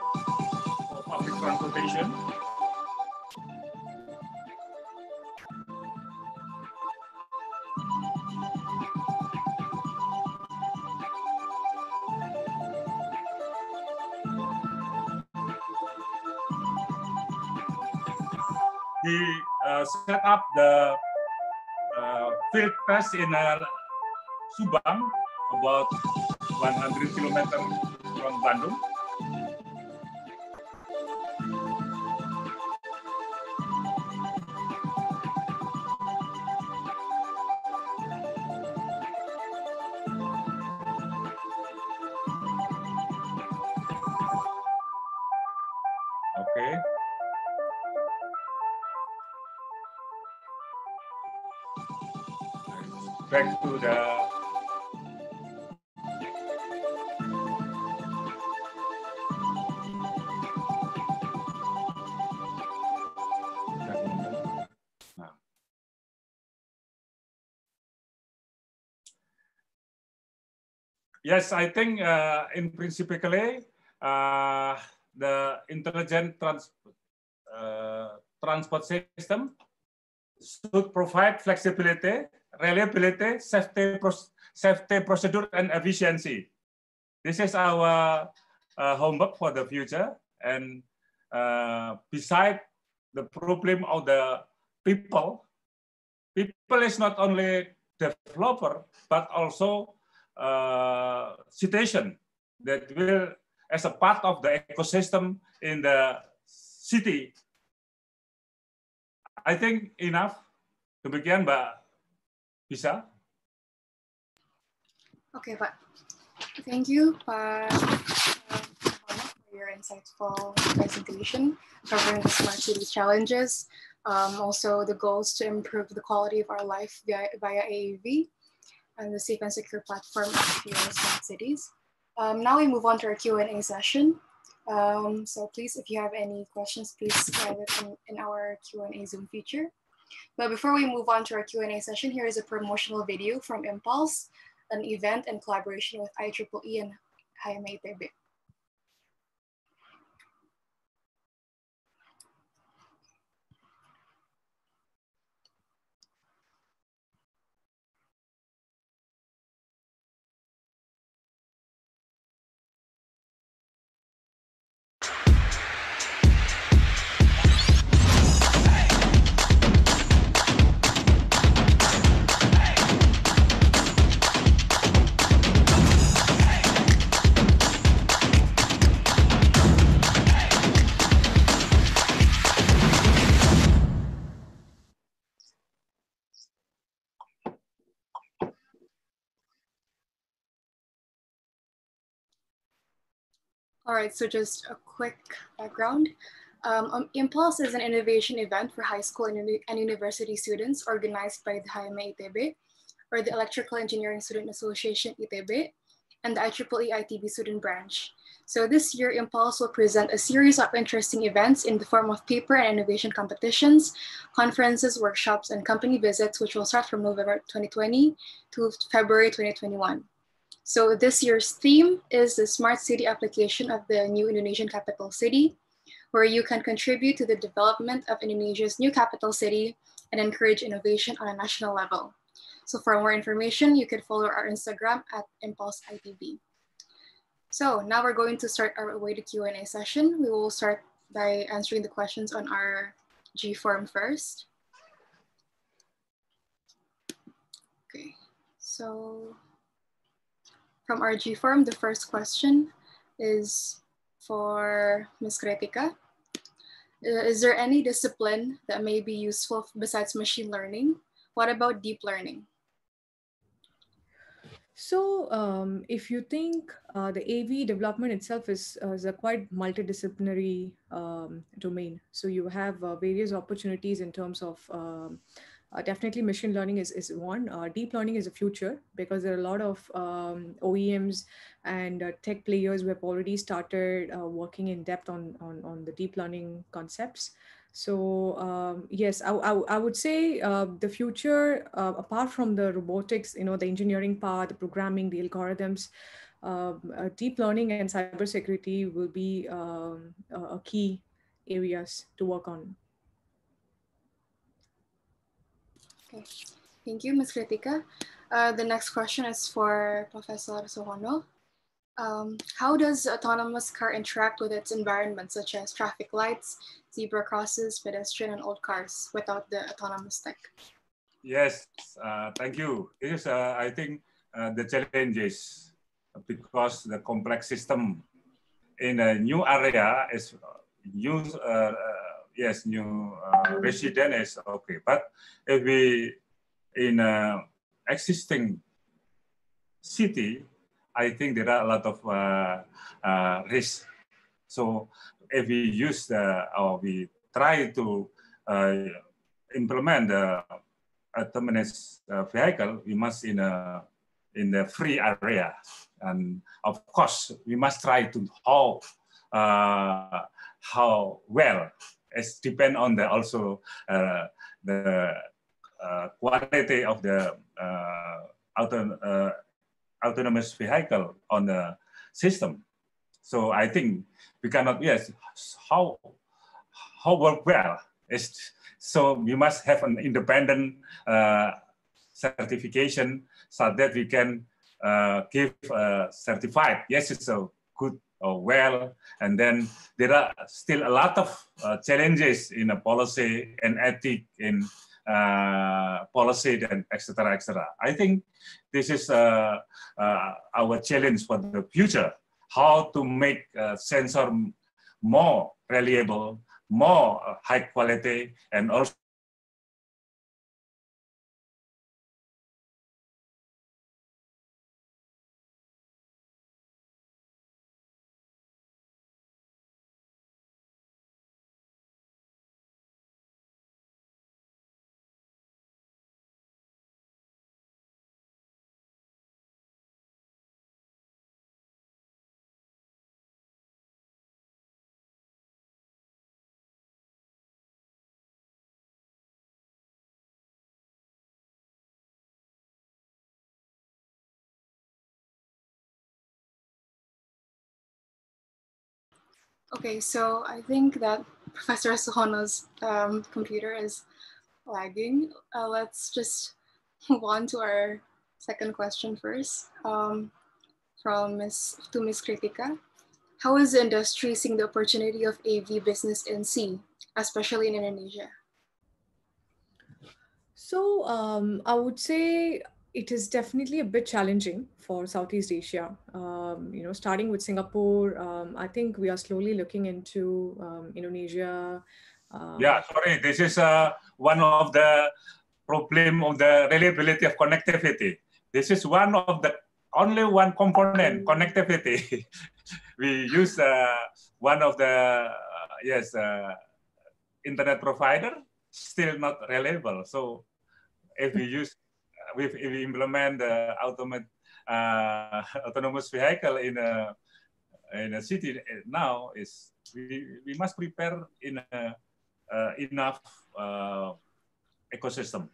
for public transportation. He uh, set up the uh, field test in uh, Subang, about 100 kilometers from Bandung. Back to the Yes, I think uh, in principally uh, the intelligent trans uh, transport system should provide flexibility, reliability, safety, safety procedure, and efficiency. This is our uh, homework for the future. And uh, beside the problem of the people, people is not only developer, but also uh, situation that will, as a part of the ecosystem in the city. I think enough. Demikian Mbak Bisa. Okay, Pak. Thank you, Pak, for your insightful presentation covering the smart city challenges, um, also the goals to improve the quality of our life via, via AAV and the safe and secure platform of smart cities. Um, now we move on to our Q&A session. Um, so please, if you have any questions, please write it in, in our Q&A Zoom feature. But before we move on to our Q&A session, here is a promotional video from Impulse, an event in collaboration with IEEE and HMITB. All right, so just a quick background. Um, um, Impulse is an innovation event for high school and, and university students organized by the HME ITB, or the Electrical Engineering Student Association ITB, and the IEEE ITB student branch. So this year, Impulse will present a series of interesting events in the form of paper and innovation competitions, conferences, workshops, and company visits, which will start from November 2020 to February 2021. So this year's theme is the smart city application of the new Indonesian capital city, where you can contribute to the development of Indonesia's new capital city and encourage innovation on a national level. So for more information, you can follow our Instagram at Impulse ITB. So now we're going to start our to Q&A session. We will start by answering the questions on our G form first. Okay, so from RG G form, the first question is for Ms. Krithika. Uh, is there any discipline that may be useful besides machine learning? What about deep learning? So, um, if you think uh, the AV development itself is, uh, is a quite multidisciplinary um, domain. So you have uh, various opportunities in terms of um, uh, definitely machine learning is, is one. Uh, deep learning is a future because there are a lot of um, OEMs and uh, tech players who have already started working in depth on, on, on the deep learning concepts. So um, yes, I, I, I, would say uh, the future, uh, apart from the robotics, you know, the engineering part, the programming, the algorithms, um, uh, deep learning and cybersecurity will be um, key areas to work on. Okay, thank you, Ms. Krithika. Uh, the next question is for Professor Suhono. Um, how does autonomous car interact with its environment, such as traffic lights, zebra crosses, pedestrian, and old cars without the autonomous tech? Yes, uh, thank you. Is, uh, I think, uh, the challenges because the complex system in a new area is new, yes, new uh, resident is okay. But if we in a existing city, I think there are a lot of uh, uh, risks. So if we use the, or we try to uh, implement the autonomous uh, vehicle, we must in a in the free area, and of course we must try to how uh, how well. It depend on the also uh, the quality of the auto autonomous vehicle on the system. So I think we cannot, yes, how, how work well is, so we must have an independent uh, certification so that we can uh, give uh, certified, yes, it's a good well, and then there are still a lot of uh, challenges in a policy and ethic in uh, policy and etc. etc. I think this is uh, uh, our challenge for the future: how to make sensor more reliable, more high quality, and also Okay, so I think that Professor Suhono's um, computer is lagging. Uh, let's just move on to our second question first um, from Ms. to Ms. Krithika. How is the industry seeing the opportunity of AV business in sea, especially in Indonesia? So um, I would say it is definitely a bit challenging for Southeast Asia. Um, you know, starting with Singapore, um, I think we are slowly looking into um, Indonesia. Um, yeah, sorry, this is uh, one of the problem of the reliability of connectivity. This is one of the only one component connectivity. we use uh, one of the uh, yes uh, internet provider still not reliable. So if we use if we implement the automat, uh, autonomous vehicle in a in a city now is we, we must prepare in a, uh, enough uh, ecosystem.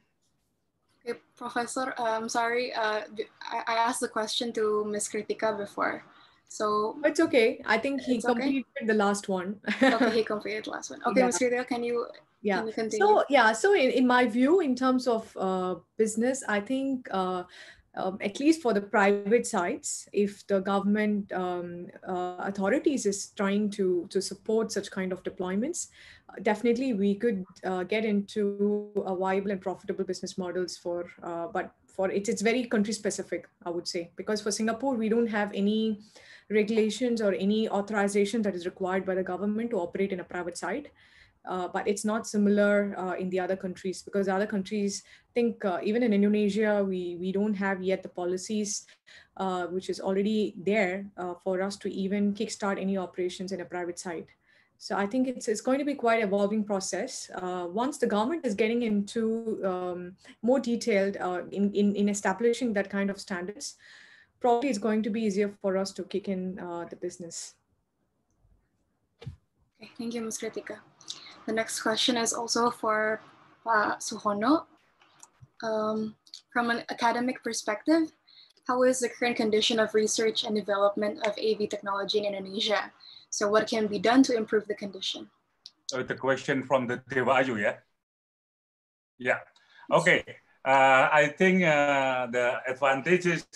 Okay, Professor, I'm um, sorry, uh, I, I asked the question to Ms. Krithika before. So It's okay. I think he It's okay? completed the last one. okay, he completed the last one. Okay, Yeah. Ms. Rita, can you yeah can you continue? so yeah so in, in my view in terms of uh, business i think uh, um, at least for the private sides if the government um, uh, authorities is trying to to support such kind of deployments uh, definitely we could uh, get into a viable and profitable business models for uh, but for it, it's very country specific i would say because for singapore we don't have any regulations or any authorization that is required by the government to operate in a private side uh, but it's not similar uh, in the other countries because other countries think uh, even in Indonesia we we don't have yet the policies uh, which is already there uh, for us to even kickstart any operations in a private side. So I think it's it's going to be quite evolving process. Uh, once the government is getting into um, more detailed in, in in establishing that kind of standards, probably it's going to be easier for us to kick in the business. Okay, thank you, Ms. Krithika. The next question is also for uh, Suhono. Um, from an academic perspective, how is the current condition of research and development of AV technology in Indonesia? So what can be done to improve the condition? So the question from the Dewa Ayu, yeah? Yeah, okay. Uh, I think uh, the advantages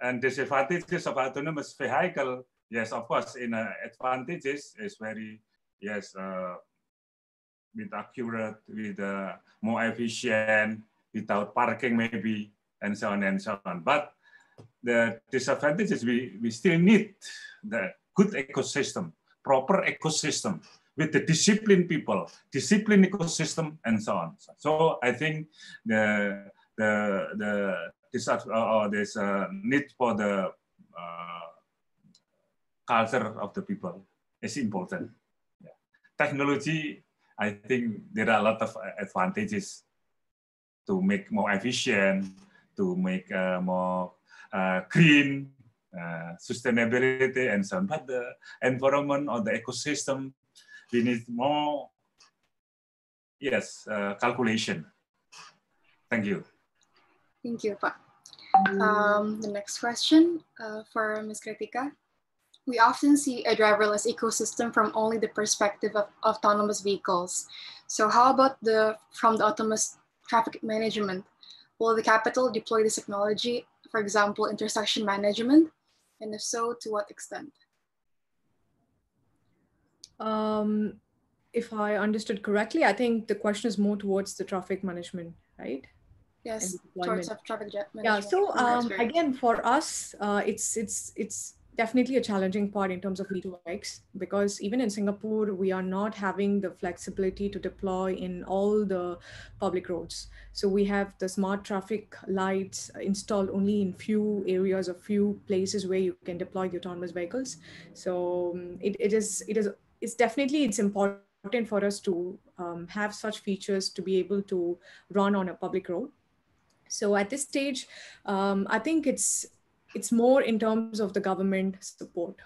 and disadvantages of autonomous vehicle, yes, of course, in uh, advantages is very, yes, uh, with accurate, with uh, more efficient, without parking maybe, and so on and so on. But the disadvantages, we, we still need the good ecosystem, proper ecosystem with the disciplined people, disciplined ecosystem, and so on. So I think the the the this uh, there's a need for the uh, culture of the people is important. Yeah. Technology I think there are a lot of advantages to make more efficient, to make uh, more uh, green, uh, sustainability, and so on. But the environment or the ecosystem, we need more, yes, uh, calculation. Thank you. Thank you, Pak. Um, the next question uh, for Ms. Krithika we often see a driverless ecosystem from only the perspective of autonomous vehicles. So how about the from the autonomous traffic management? Will the capital deploy this technology, for example, intersection management? And if so, to what extent? Um, if I understood correctly, I think the question is more towards the traffic management, right? Yes, towards traffic management. Yeah. So um, again, for us, uh, it's it's it's definitely a challenging part in terms of V2X because even in Singapore, we are not having the flexibility to deploy in all the public roads. So we have the smart traffic lights installed only in few areas or few places where you can deploy the autonomous vehicles. So um, it, it is it is it's definitely it's important for us to um, have such features to be able to run on a public road. So at this stage, um, I think it's it's more in terms of the government support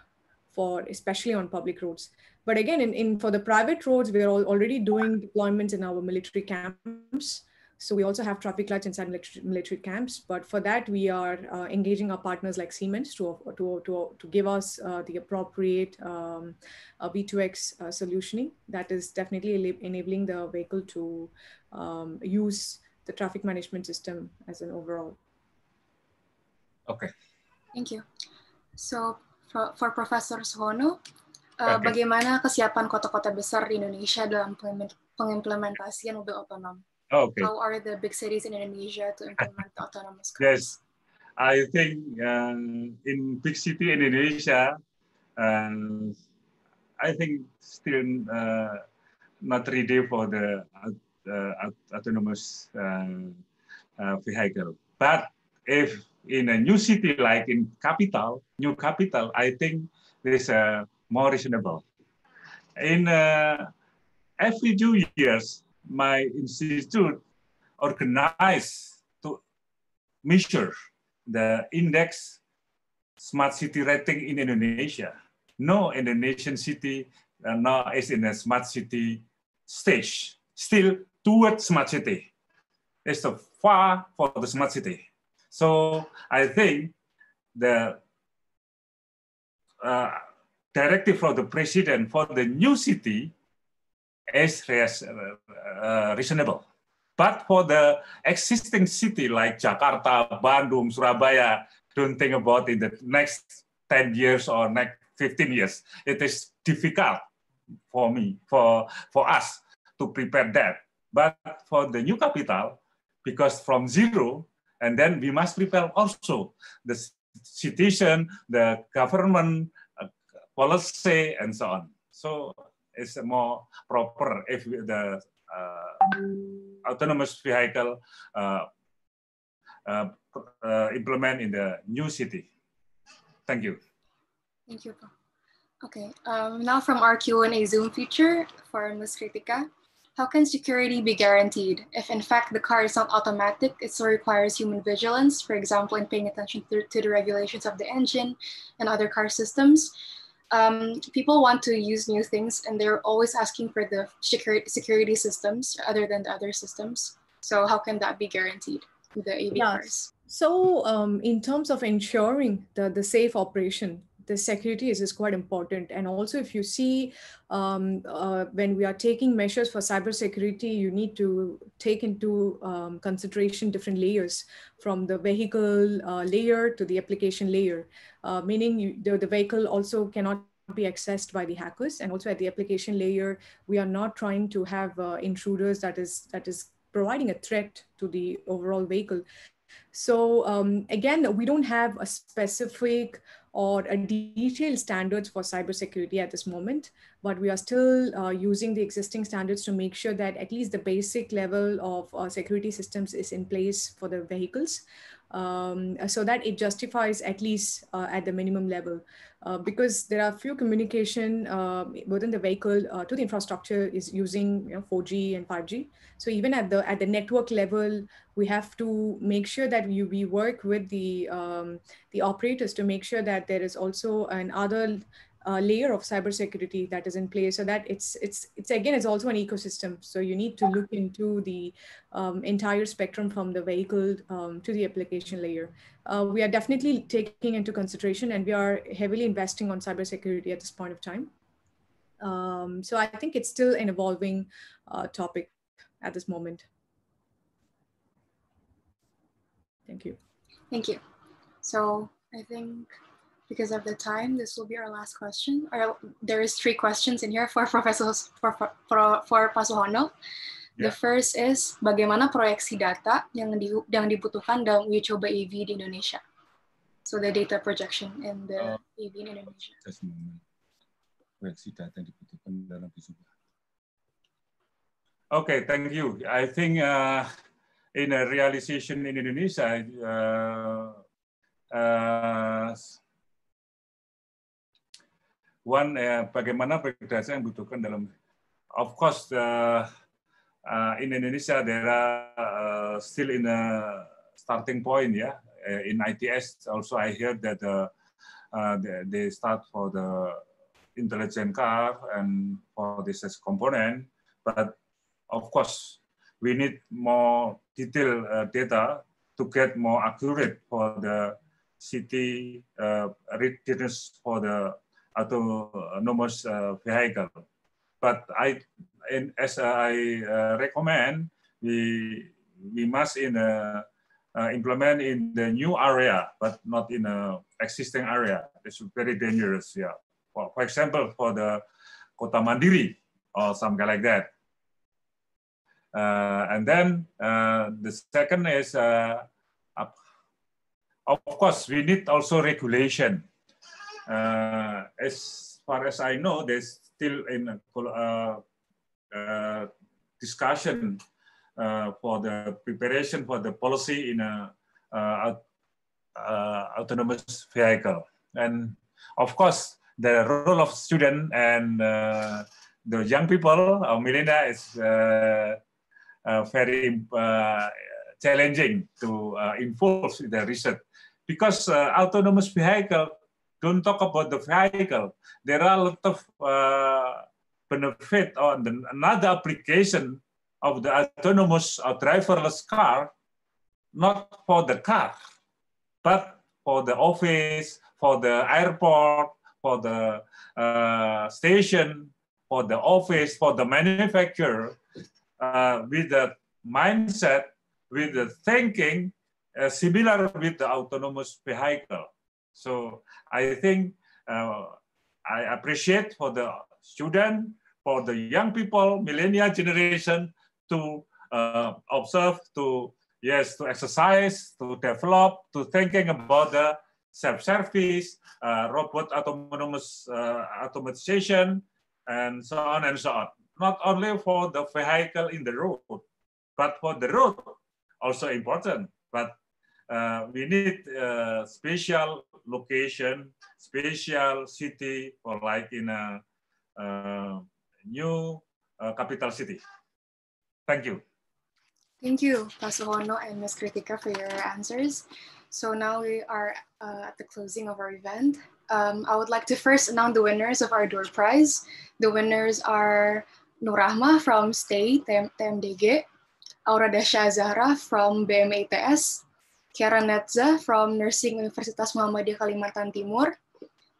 for especially on public roads. But again in, in for the private roads we are already doing deployments in our military camps. So we also have traffic lights inside military, camps. But for that we are uh, engaging our partners like siemens to, to, to, to give us uh, the appropriate um, uh, v2x solutioning that is definitely enabling the vehicle to um, use the traffic management system as an overall. Okay Thank you. So for, for Professor Suhono, uh, okay. bagaimana kesiapan kota-kota besar di Indonesia dalam pengimplementasian mobil otonom? Okay. How are the big cities in Indonesia to implement autonomous cars? Yes, I think um, in big city in Indonesia, um, I think still uh, not ready for the uh, autonomous uh, uh, vehicle. But if in a new city like in capital, new capital, I think this uh, more reasonable. In uh, every two years, my institute organize to measure the index smart city rating in Indonesia. No Indonesian city uh, now is in a smart city stage, still towards smart city. It's so far for the smart city. So I think the uh, directive from the president for the new city is uh, reasonable. But for the existing city like Jakarta, Bandung, Surabaya, don't think about in the next 10 years or next 15 years. It is difficult for me, for, for us to prepare that. But for the new capital, because from zero, and then we must prepare also the citizen, the government, uh, policy, and so on. So it's more proper if the uh, autonomous vehicle uh, uh, uh implement in the new city. Thank you. Thank you. Okay, um, now from our Q&A Zoom feature for Ms. Krithika. How can security be guaranteed if in fact the car is not automatic, it still requires human vigilance, for example, in paying attention to, the regulations of the engine and other car systems? Um, people want to use new things and they're always asking for the security, security systems other than the other systems. So how can that be guaranteed with the AV yes. cars? So um, in terms of ensuring the, the safe operation the security is, is quite important. And also, if you see um, uh, when we are taking measures for cybersecurity, you need to take into um, consideration different layers from the vehicle uh, layer to the application layer, uh, meaning you, the, the vehicle also cannot be accessed by the hackers. And also at the application layer we are not trying to have uh, intruders that is that is providing a threat to the overall vehicle. So um, again, we don't have a specific or a detailed standards for cybersecurity at this moment, but we are still uh, using the existing standards to make sure that at least the basic level of uh, security systems is in place for the vehicles um, so that it justifies at least uh, at the minimum level. Uh, because there are few communication uh, within the vehicle uh, to the infrastructure is using you know, 4G and 5G. So even at the at the network level, we have to make sure that we, we work with the um, the operators to make sure that there is also an other uh, layer of cybersecurity that is in place so that it's it's it's again it's also an ecosystem. So you need to look into the um, entire spectrum from the vehicle um, to the application layer. Uh, we are definitely taking into consideration and we are heavily investing on cybersecurity at this point of time. Um, so i think it's still an evolving uh, topic at this moment. Thank you. Thank you. So i think because of the time, this will be our last question. Or there is three questions in here for Professor for, for, for Pak Suhono. Yeah. The first is bagaimana proyeksi data yang di, yang dibutuhkan dalam uji coba EV di Indonesia. So the data projection in the uh, oh. EV in Indonesia. Proyeksi data yang dibutuhkan dalam uji coba. Okay, thank you. I think uh, in a realization in Indonesia, uh, uh, one uh, bagaimana berdasar yang dibutuhkan dalam of course uh, uh, in Indonesia there are uh, still in a starting point yeah uh, in ITS also I heard that uh, uh, they, start for the intelligent car and for this as component. But of course we need more detailed uh, data to get more accurate for the city uh, readiness for the autonomous uh, vehicle. But I, in, as I uh, recommend, we we must in a, uh, implement in the new area, but not in a existing area. It's very dangerous. Yeah. For, for example, for the Kota Mandiri or something like that. Uh, and then uh, the second is, uh, of course, we need also regulation uh, as far as I know, there's still in a uh, uh, discussion uh, for the preparation for the policy in a uh, uh, autonomous vehicle. And of course, the role of student and the young people, uh, millennia is very challenging to involve in the research because autonomous vehicle don't talk about the vehicle. There are a lot of uh, benefit on the, another application of the autonomous or driverless car, not for the car, but for the office, for the airport, for the uh, station, for the office, for the manufacturer, uh, with the mindset, with the thinking uh, similar with the autonomous vehicle. So I think uh, I appreciate for the student, for the young people, millennial generation to uh, observe, to yes, to exercise, to develop, to thinking about the self-service, uh, robot autonomous uh, automatization, and so on and so on. Not only for the vehicle in the road, but for the road also important. But uh, we need a special location, special city, or like in a, a new uh, capital city. Thank you. Thank you, Pak Suhono and Ms. Krithika for your answers. So now we are uh, at the closing of our event. Um, I would like to first announce the winners of our door prize. The winners are Nurahma from State TMDG, Aura Dasha Zahra from BMITS, Kiara Netza from Nursing Universitas Muhammadiyah Kalimantan Timur,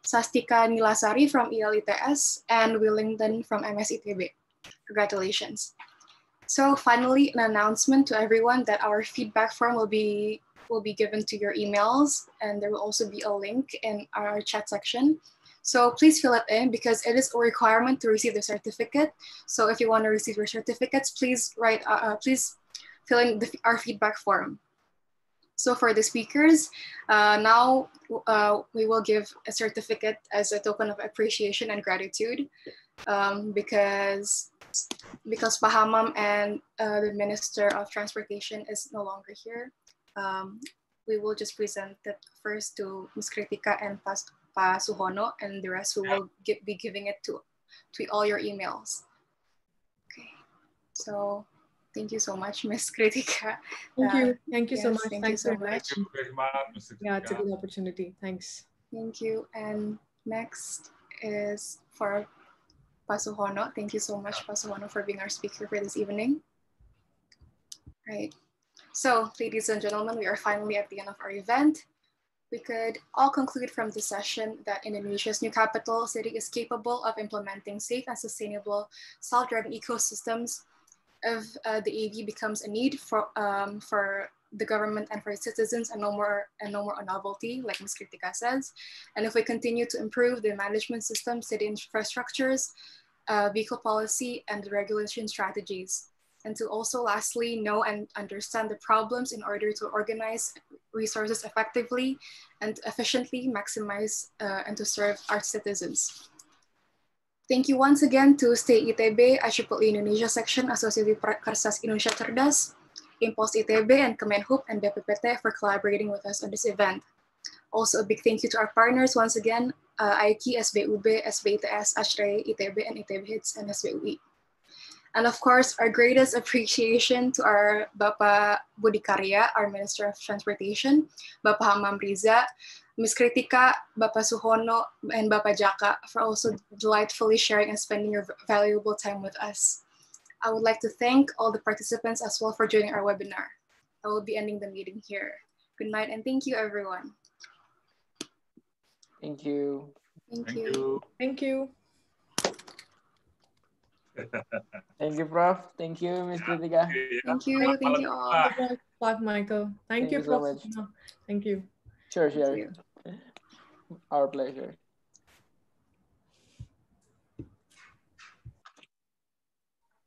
Sastika Nilasari from ILITS, and Willington from MSITB. Congratulations. So finally, an announcement to everyone that our feedback form will be will be given to your emails, and there will also be a link in our chat section. So please fill it in because it is a requirement to receive the certificate. So if you want to receive your certificates, please write, uh, uh, please fill in the, our feedback form. So for the speakers, uh, now uh, we will give a certificate as a token of appreciation and gratitude um, because because Pak Hammam and uh, the Minister of Transportation is no longer here. Um, we will just present it first to Ms. Krithika and Pa, Suhono, and the rest we will be giving it to, to all your emails. Okay, so thank you so much, Ms. Krithika. Thank you. Uh, thank you yes, so much. Thank Thanks you so very much. Thank you very much, Yeah, it's a good opportunity. Thanks. Thank you. And next is for Pak Suhono. Thank you so much, Pak Suhono, for being our speaker for this evening. Right. So, ladies and gentlemen, we are finally at the end of our event. We could all conclude from this session that Indonesia's new capital city is capable of implementing safe and sustainable self-driving ecosystems if uh, the AV becomes a need for, um, for the government and for its citizens and no more and no more a novelty, like Ms. Krithika says. And if we continue to improve the management system, city infrastructures, uh, vehicle policy, and the regulation strategies. And to also lastly know and understand the problems in order to organize resources effectively and efficiently maximize uh, and to serve our citizens. Thank you once again to STEI ITB, IEEE Indonesia Section, Asosiasi Kersas Indonesia Cerdas, Impulse ITB, and Kemenhub and BPPT for collaborating with us on this event. Also, a big thank you to our partners once again, uh, IKI, SBUB, SBITS, ASHRAE, ITB, and ITB HITS, and SBUI. And of course, our greatest appreciation to our Bapak Budi Karya, our Minister of Transportation, Bapak Hammam Riza, Ms. Krithika, Bapak Suhono, and Bapak Jaka for also delightfully sharing and spending your valuable time with us. I would like to thank all the participants as well for joining our webinar. I will be ending the meeting here. Good night and thank you everyone. Thank you. Thank, Thank you. you. Thank you. Thank you, Prof. Thank you, Ms. Krithika. Thank you. Thank you all. Malam Michael. Thank, Thank you, you so Prof. much. Thank you. Sure, Thank sure. Our pleasure.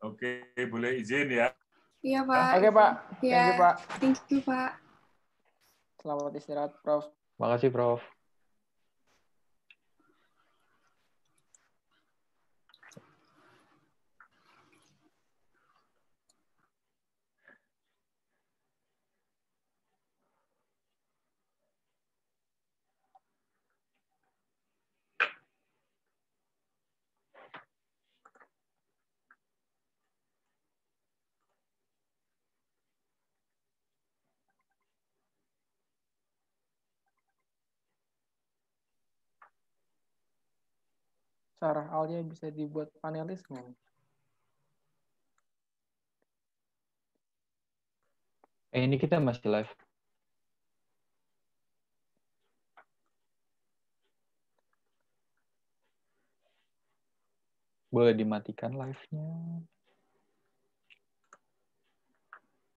Oke, boleh izin ya. Iya Pak. Oke, Pak. Thank Iya. you, Pak. Thank you Pak. Selamat istirahat, Prof. Makasih, Prof. Sarah Alia bisa dibuat panelis nggak? Eh, ini kita masih live. Boleh dimatikan live-nya.